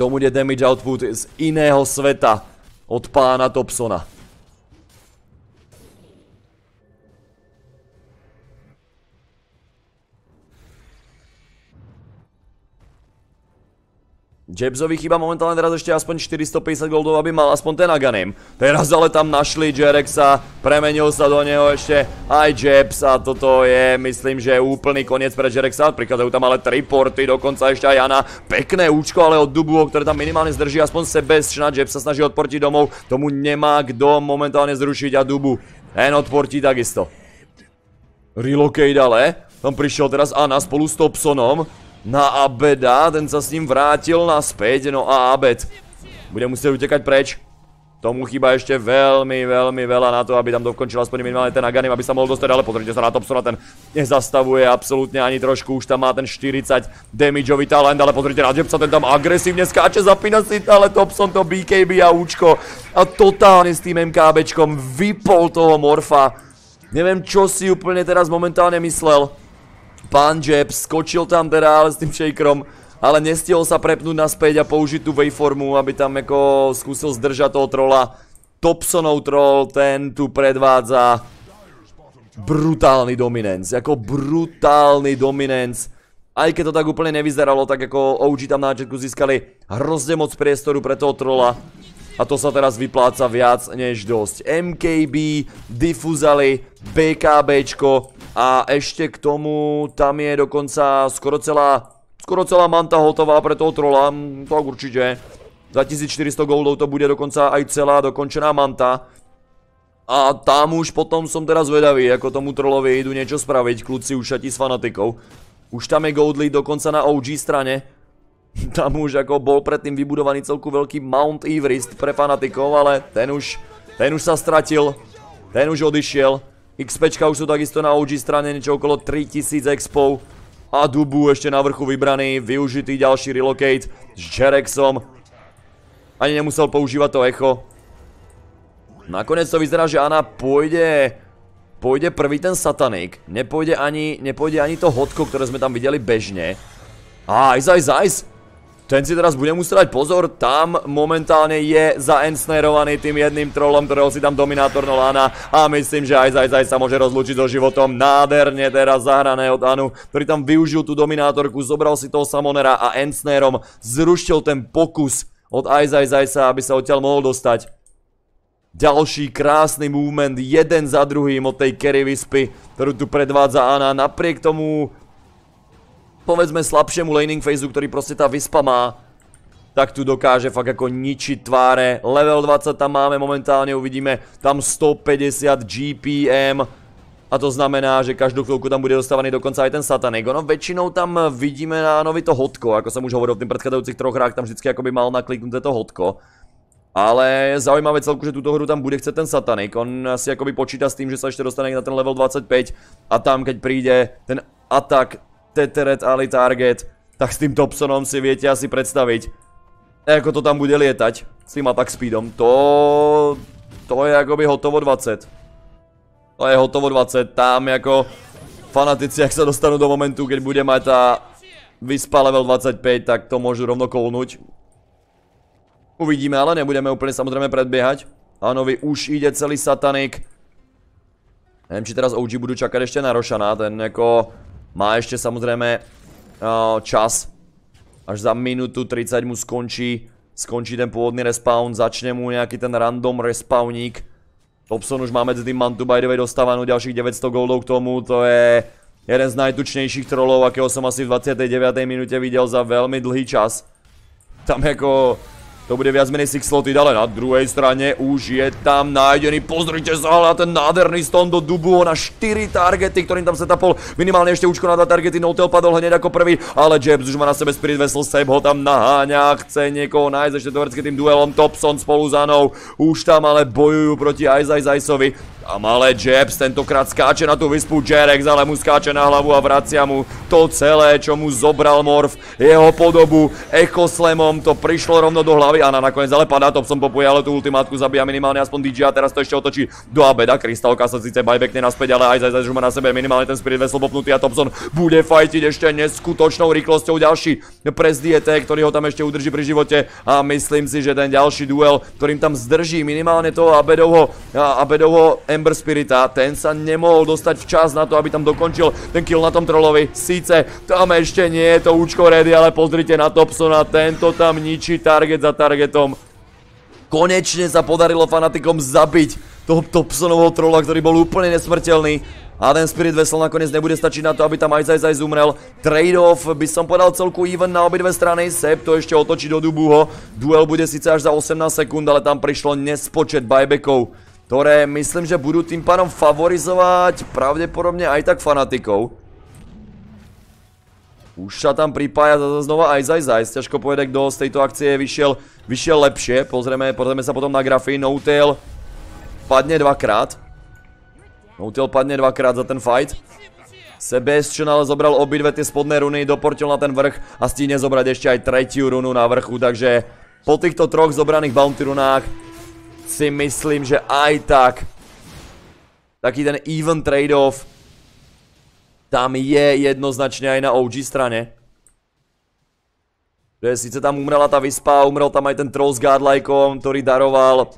tomu bude damage output z iného sveta od pána Topsona. Jebsovi chýba momentálne teraz ešte aspoň 450 goldov, aby mal aspoň ten Aganim. Teraz ale tam našli Jerexa, premenil sa do neho ešte aj Jebs a toto je, myslím, že úplný koniec pre Jerexa. Prichádzajú tam ale 3 porty, dokonca ešte aj Jana. Pekné účko, ale od Dubuho, ktoré tam minimálne zdrží aspoň sebe, šna Jebs sa snaží odportiť domov. Tomu nemá kto momentálne zrušiť a Dubu. Ten odportí takisto. Relocate ale. Tam prišiel teraz Ana spolu s Topsonom na Abeda, ten sa s ním vrátil naspäť, no a Abed bude musieť utekať preč. Tomu chýba ešte veľmi, veľmi veľa na to, aby tam dokončil aspoň minimálne ten Aganim, aby sa mohol dostať, ale pozrite sa na Topsona, ten nezastavuje absolútne ani trošku, už tam má ten 40 damageový talent, ale pozrite na Jepsa, ten tam agresívne skáče, zapína si, ale Topson to BKB a účko a totálne s tým MKBčkom vypol toho Morfa. Neviem, čo si úplne teraz momentálne myslel. Pán Jeb skočil tam teda ale s tým shakerom, ale nestihol sa prepnúť naspäť a použiť tú waveformu, aby tam ako skúsil zdržať toho trola. Topsonov troll, ten tu predvádza brutálny dominance, ako brutálny dominance. Aj keď to tak úplne nevyzeralo, tak ako OG tam na začiatku získali hrozne moc priestoru pre toho trola. A to sa teraz vypláca viac než dosť. MKB, difuzali, BKBčko, a ešte k tomu, tam je dokonca skoro celá, skoro celá manta hotová pre toho trola, tak určite. Za 1400 goldov to bude dokonca aj celá dokončená manta. A tam už potom som teraz vedavý, ako tomu trollovi idú niečo spraviť, kľudci ušati s fanatikou. Už tam je gold lead dokonca na OG strane. Tam už ako bol predtým vybudovaný celku veľký Mount Everest pre fanatikov, ale ten už, ten už sa stratil. Ten už odišiel. XPčka už sú takisto na OG strane niečo okolo 3000 expov. A Dubu ešte na vrchu vybraný, využitý ďalší relocate s Jerexom. Ani nemusel používať to echo. Nakoniec to vyzerá, že Ana pôjde... Pôjde prvý ten satanik. Nepôjde ani, nepôjde ani to hodko, ktoré sme tam videli bežne. Á, ice, ice, ice. Ten si teraz bude musieť dať pozor, tam momentálne je zaensnerovaný tým jedným trollom, ktorého si tam Dominátor Nolana a myslím, že aj Zaj sa môže rozlúčiť so životom. Nádherne teraz zahrané od Anu, ktorý tam využil tú Dominátorku, zobral si toho Samonera a Ensnerom zrušil ten pokus od Ajzaj Zajsa, aby sa odtiaľ mohol dostať. Ďalší krásny movement, jeden za druhým od tej Kerry Wispy, ktorú tu predvádza Ana. Napriek tomu povedzme slabšiemu laning phaseu, ktorý proste tá vyspa má, tak tu dokáže fakt ako ničiť tváre. Level 20 tam máme momentálne, uvidíme tam 150 GPM. A to znamená, že každú chvíľku tam bude dostávaný dokonca aj ten satanik. Ono väčšinou tam vidíme na novi to hodko, ako som už hovoril v tým predchádzajúcich troch hrách, tam vždycky akoby mal nakliknuté to hodko. Ale zaujímavé celku, že túto hru tam bude chcieť ten satanik. On si akoby počíta s tým, že sa ešte dostane na ten level 25 a tam keď príde ten atak Teteret Ali Target, tak s tým Topsonom si viete asi predstaviť, ako to tam bude lietať s tým attack speedom. To, to je akoby hotovo 20. To je hotovo 20, tam ako fanatici, ak sa dostanú do momentu, keď bude mať tá vyspa level 25, tak to môžu rovno kolnúť. Uvidíme, ale nebudeme úplne samozrejme predbiehať. Ánovi už ide celý satanik. Neviem, či teraz OG budú čakať ešte na Rošana, ten jako má ešte samozrejme čas. Až za minútu 30 mu skončí, skončí ten pôvodný respawn, začne mu nejaký ten random respawník. Topson už má medzi tým mantu by the way dostávanú ďalších 900 goldov k tomu, to je jeden z najtučnejších trollov, akého som asi v 29. minúte videl za veľmi dlhý čas. Tam jako to bude viac menej six sloty, ale na druhej strane už je tam nájdený, pozrite sa na ten nádherný stone do Dubu na 4 targety, ktorým tam setapol minimálne ešte účko na 2 targety, Notel padol hneď ako prvý, ale Jebs už má na sebe Spirit Vessel, Seb ho tam naháňa, chce niekoho nájsť ešte teoreticky tým duelom, Topson spolu za nou, už tam ale bojujú proti Iceovi, tam ale Jebs tentokrát skáče na tú vyspu Jerex, ale mu skáče na hlavu a vracia mu to celé, čo mu zobral Morf, jeho podobu, Echo Slamom, to prišlo rovno do hlavy a na nakoniec ale padá, Topson popuje, ale tú ultimátku zabíja minimálne aspoň DJ a teraz to ešte otočí do Abeda, Krystalka sa síce buybackne naspäť, ale aj zaj už má na sebe minimálne ten Spirit Vessel popnutý a Topson bude fajtiť ešte neskutočnou rýchlosťou ďalší pres DT, ktorý ho tam ešte udrží pri živote a myslím si, že ten ďalší duel, ktorým tam zdrží minimálne toho Abedovho, Abedovho Ember Spirita, ten sa nemohol dostať včas na to, aby tam dokončil ten kill na tom trollovi. Síce tam ešte nie je to účko ready, ale pozrite na Topsona, tento tam ničí target za targetom. Konečne sa podarilo fanatikom zabiť toho Topsonovho trolla, ktorý bol úplne nesmrteľný. A ten Spirit Vessel nakoniec nebude stačiť na to, aby tam Ice Ice Ice umrel. Trade-off by som povedal celku even na obidve strany. Seb to ešte otočí do Dubuho. Duel bude síce až za 18 sekúnd, ale tam prišlo nespočet buybackov ktoré myslím, že budú tým pádom favorizovať pravdepodobne aj tak fanatikov. Už sa tam pripája zase znova Ice Ice, ťažko povedať, kto z tejto akcie vyšiel, vyšiel lepšie. Pozrieme, pozrieme sa potom na grafy, No-Tail padne dvakrát. No-Tail padne dvakrát za ten fight. Sebastian ale zobral obidve tie spodné runy, doportil na ten vrch a stíne zobrať ešte aj tretiu runu na vrchu, takže po týchto troch zobraných bounty runách si myslím, že aj tak taký ten even trade-off tam je jednoznačne aj na OG strane. Že síce tam umrela tá vyspa, umrel tam aj ten troll s godlikeom, ktorý daroval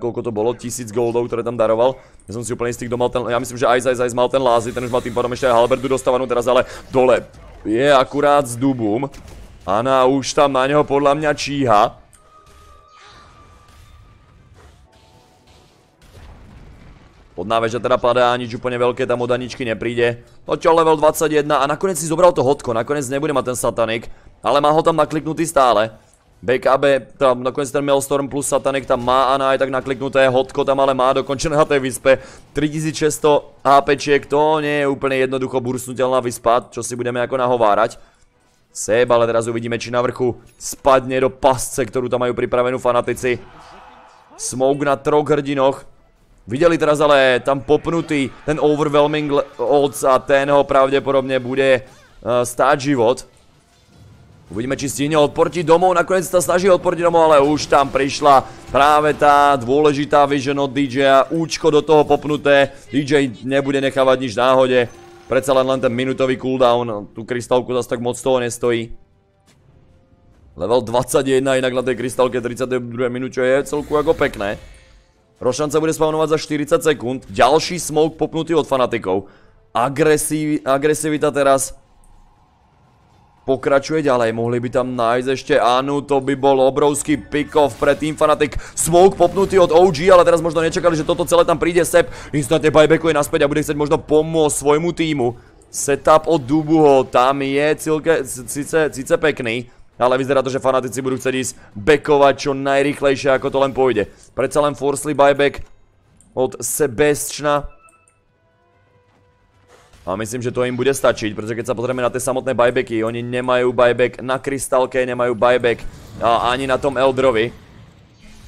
koľko to bolo, tisíc goldov, ktoré tam daroval. Ja som si úplne istý, kto mal ten, ja myslím, že Ice Ice Ice mal ten lázy, ten už mal tým pádom ešte aj Halberdu dostávanú teraz, ale dole je akurát s Dubum. Ana už tam na neho podľa mňa číha. Pod náveža teda padá, nič úplne veľké tam od Aničky nepríde. Odtiaľ level 21 a nakoniec si zobral to hodko, nakoniec nebude mať ten satanik, ale má ho tam nakliknutý stále. BKB, tam nakoniec ten Maelstorm plus Satanik tam má Ana aj tak nakliknuté, hodko tam ale má dokončené na tej vyspe. 3600 HPčiek, to nie je úplne jednoducho bursnutelná vyspa, čo si budeme ako nahovárať. Seb, ale teraz uvidíme, či na vrchu spadne do pasce, ktorú tam majú pripravenú fanatici. Smoke na troch hrdinoch. Videli teraz ale tam popnutý ten overwhelming odds a ten ho pravdepodobne bude uh, stáť život. Uvidíme, či stihne odportiť domov, nakoniec sa snaží odportiť domov, ale už tam prišla práve tá dôležitá vision od DJ-a, účko do toho popnuté, DJ nebude nechávať nič náhode, predsa len len ten minutový cooldown, tú krystalku zase tak moc toho nestojí. Level 21 inak na tej krystalke 32 minút, čo je celku ako pekné. Rošan sa bude spawnovať za 40 sekúnd. Ďalší smoke popnutý od fanatikov. Agresivita teraz pokračuje ďalej. Mohli by tam nájsť ešte Anu, to by bol obrovský pick-off pre Team Fanatic. Smoke popnutý od OG, ale teraz možno nečakali, že toto celé tam príde. Sep instantne buybackuje naspäť a bude chcieť možno pomôcť svojmu týmu. Setup od Dubuho, tam je cilke, síce, pekný. Ale vyzerá to, že fanatici budú chcieť ísť backovať čo najrychlejšie, ako to len pôjde. Predsa len forcely buyback od Sebastiana. A myslím, že to im bude stačiť, pretože keď sa pozrieme na tie samotné buybacky, oni nemajú buyback na krystalke, nemajú buyback ani na tom Eldrovi.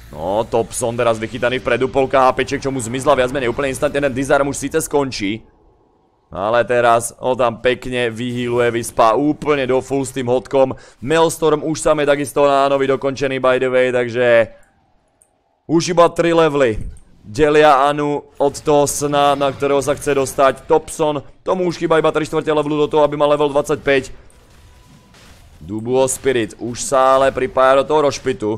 No, Topson teraz vychytaný vpredu, polka HPček, čo mu zmizla viac menej úplne instantne, ten disarm už síce skončí. Ale teraz ho tam pekne vyhýluje, vyspá úplne do full s tým hodkom. Maelstorm už sam je takisto na nový dokončený by the way, takže... Už iba 3 levely. Delia Anu od toho sna, na ktorého sa chce dostať. Topson, tomu už chýba iba 3 čtvrte levelu do toho, aby mal level 25. Dubuo Spirit už sa ale pripája do toho rošpitu.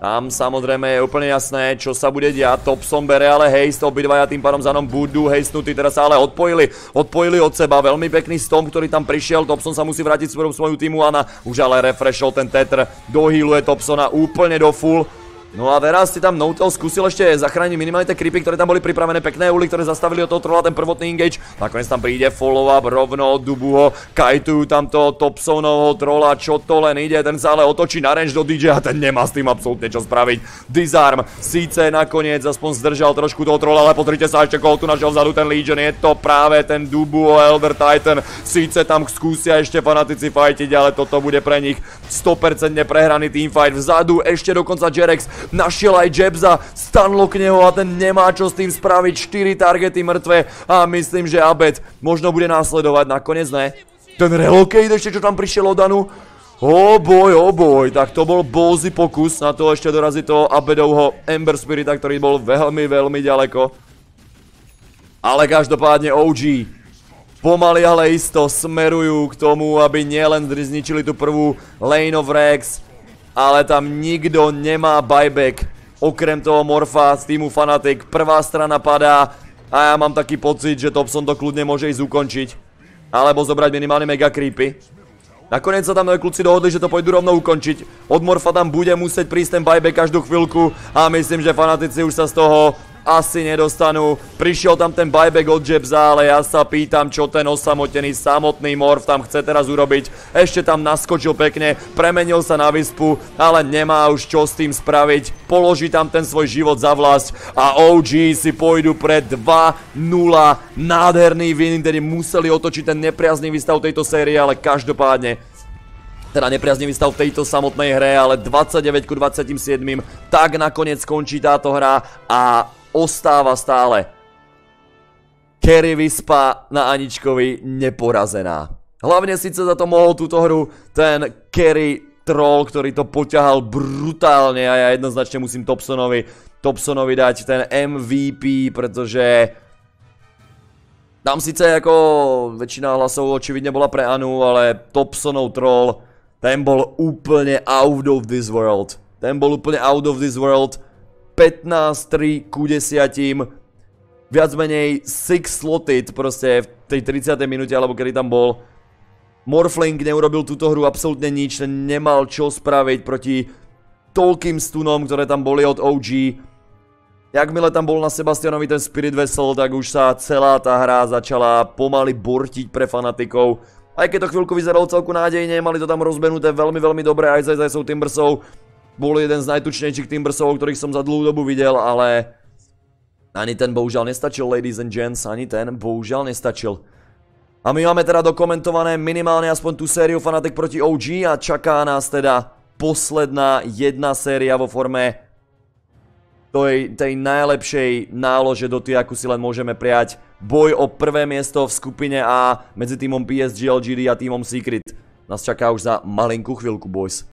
Tam samozrejme je úplne jasné, čo sa bude diať. Topson bere ale haste, obidvaja tým pádom za mnou budú hastenutí, teraz sa ale odpojili. Odpojili od seba, veľmi pekný stomp, ktorý tam prišiel. Topson sa musí vrátiť svojmu svoju týmu a na už ale refreshol ten tetr. Dohýluje Topsona úplne do full. No a teraz si tam Noutel skúsil ešte zachrániť minimálne tie creepy, ktoré tam boli pripravené, pekné uly, ktoré zastavili od toho trolla ten prvotný engage. Nakoniec tam príde follow-up rovno od Dubuho, kajtujú tam toho Topsonovho trolla, čo to len ide, ten sa ale otočí na range do DJ a ten nemá s tým absolútne čo spraviť. Disarm síce nakoniec aspoň zdržal trošku toho trolla, ale pozrite sa ešte koho tu našiel vzadu ten Legion, je to práve ten Dubuho Elder Titan. Síce tam skúsia ešte fanatici fightiť, ale toto bude pre nich 100% prehraný teamfight. Vzadu ešte dokonca Jerex našiel aj Jebza, k neho a ten nemá čo s tým spraviť, 4 targety mŕtve a myslím, že Abed možno bude následovať, nakoniec ne. Ten relocate ešte čo tam prišiel od Danu, Oh boj, oh boj, tak to bol ballsy pokus na to ešte doraziť toho Abedovho Ember Spirita, ktorý bol veľmi, veľmi ďaleko. Ale každopádne OG pomaly ale isto smerujú k tomu, aby nielen zničili tú prvú Lane of Rex, ale tam nikto nemá buyback. Okrem toho Morfa z týmu Fnatic, prvá strana padá a ja mám taký pocit, že Topson to kľudne môže ísť ukončiť. Alebo zobrať minimálne mega creepy. Nakoniec sa tam kluci dohodli, že to pôjdu rovno ukončiť. Od Morfa tam bude musieť prísť ten buyback každú chvíľku a myslím, že fanatici už sa z toho asi nedostanú. Prišiel tam ten buyback od Jebza, ale ja sa pýtam, čo ten osamotený samotný Morf tam chce teraz urobiť. Ešte tam naskočil pekne, premenil sa na vyspu, ale nemá už čo s tým spraviť. Položí tam ten svoj život za vlast a OG si pôjdu pre 2-0. Nádherný win, ktorý museli otočiť ten nepriaznivý stav tejto série, ale každopádne teda nepriaznivý stav tejto samotnej hre, ale 29 ku 27. Tak nakoniec skončí táto hra a ostáva stále Kerry Vyspa na Aničkovi neporazená. Hlavne síce za to mohol túto hru ten Kerry Troll, ktorý to poťahal brutálne a ja jednoznačne musím Topsonovi, Topsonovi dať ten MVP, pretože tam síce ako väčšina hlasov očividne bola pre Anu, ale Topsonov Troll, ten bol úplne out of this world. Ten bol úplne out of this world 15-3 ku 10 viac menej 6 slotted proste v tej 30. minúte alebo kedy tam bol Morfling neurobil túto hru absolútne nič, nemal čo spraviť proti toľkým stunom, ktoré tam boli od OG. Jakmile tam bol na Sebastianovi ten Spirit Vessel, tak už sa celá tá hra začala pomaly bortiť pre fanatikov. Aj keď to chvíľku vyzeralo celku nádejne, mali to tam rozbenuté veľmi, veľmi dobre aj za Isaiah Timbersov bol jeden z najtučnejších Timbersov, ktorých som za dlhú dobu videl, ale ani ten bohužiaľ nestačil, ladies and gents, ani ten bohužiaľ nestačil. A my máme teda dokumentované minimálne aspoň tú sériu Fnatic proti OG a čaká nás teda posledná jedna séria vo forme tej, tej najlepšej nálože do tej, akú si len môžeme prijať. Boj o prvé miesto v skupine A medzi týmom PSG LGD a týmom Secret. Nás čaká už za malinkú chvíľku, boys.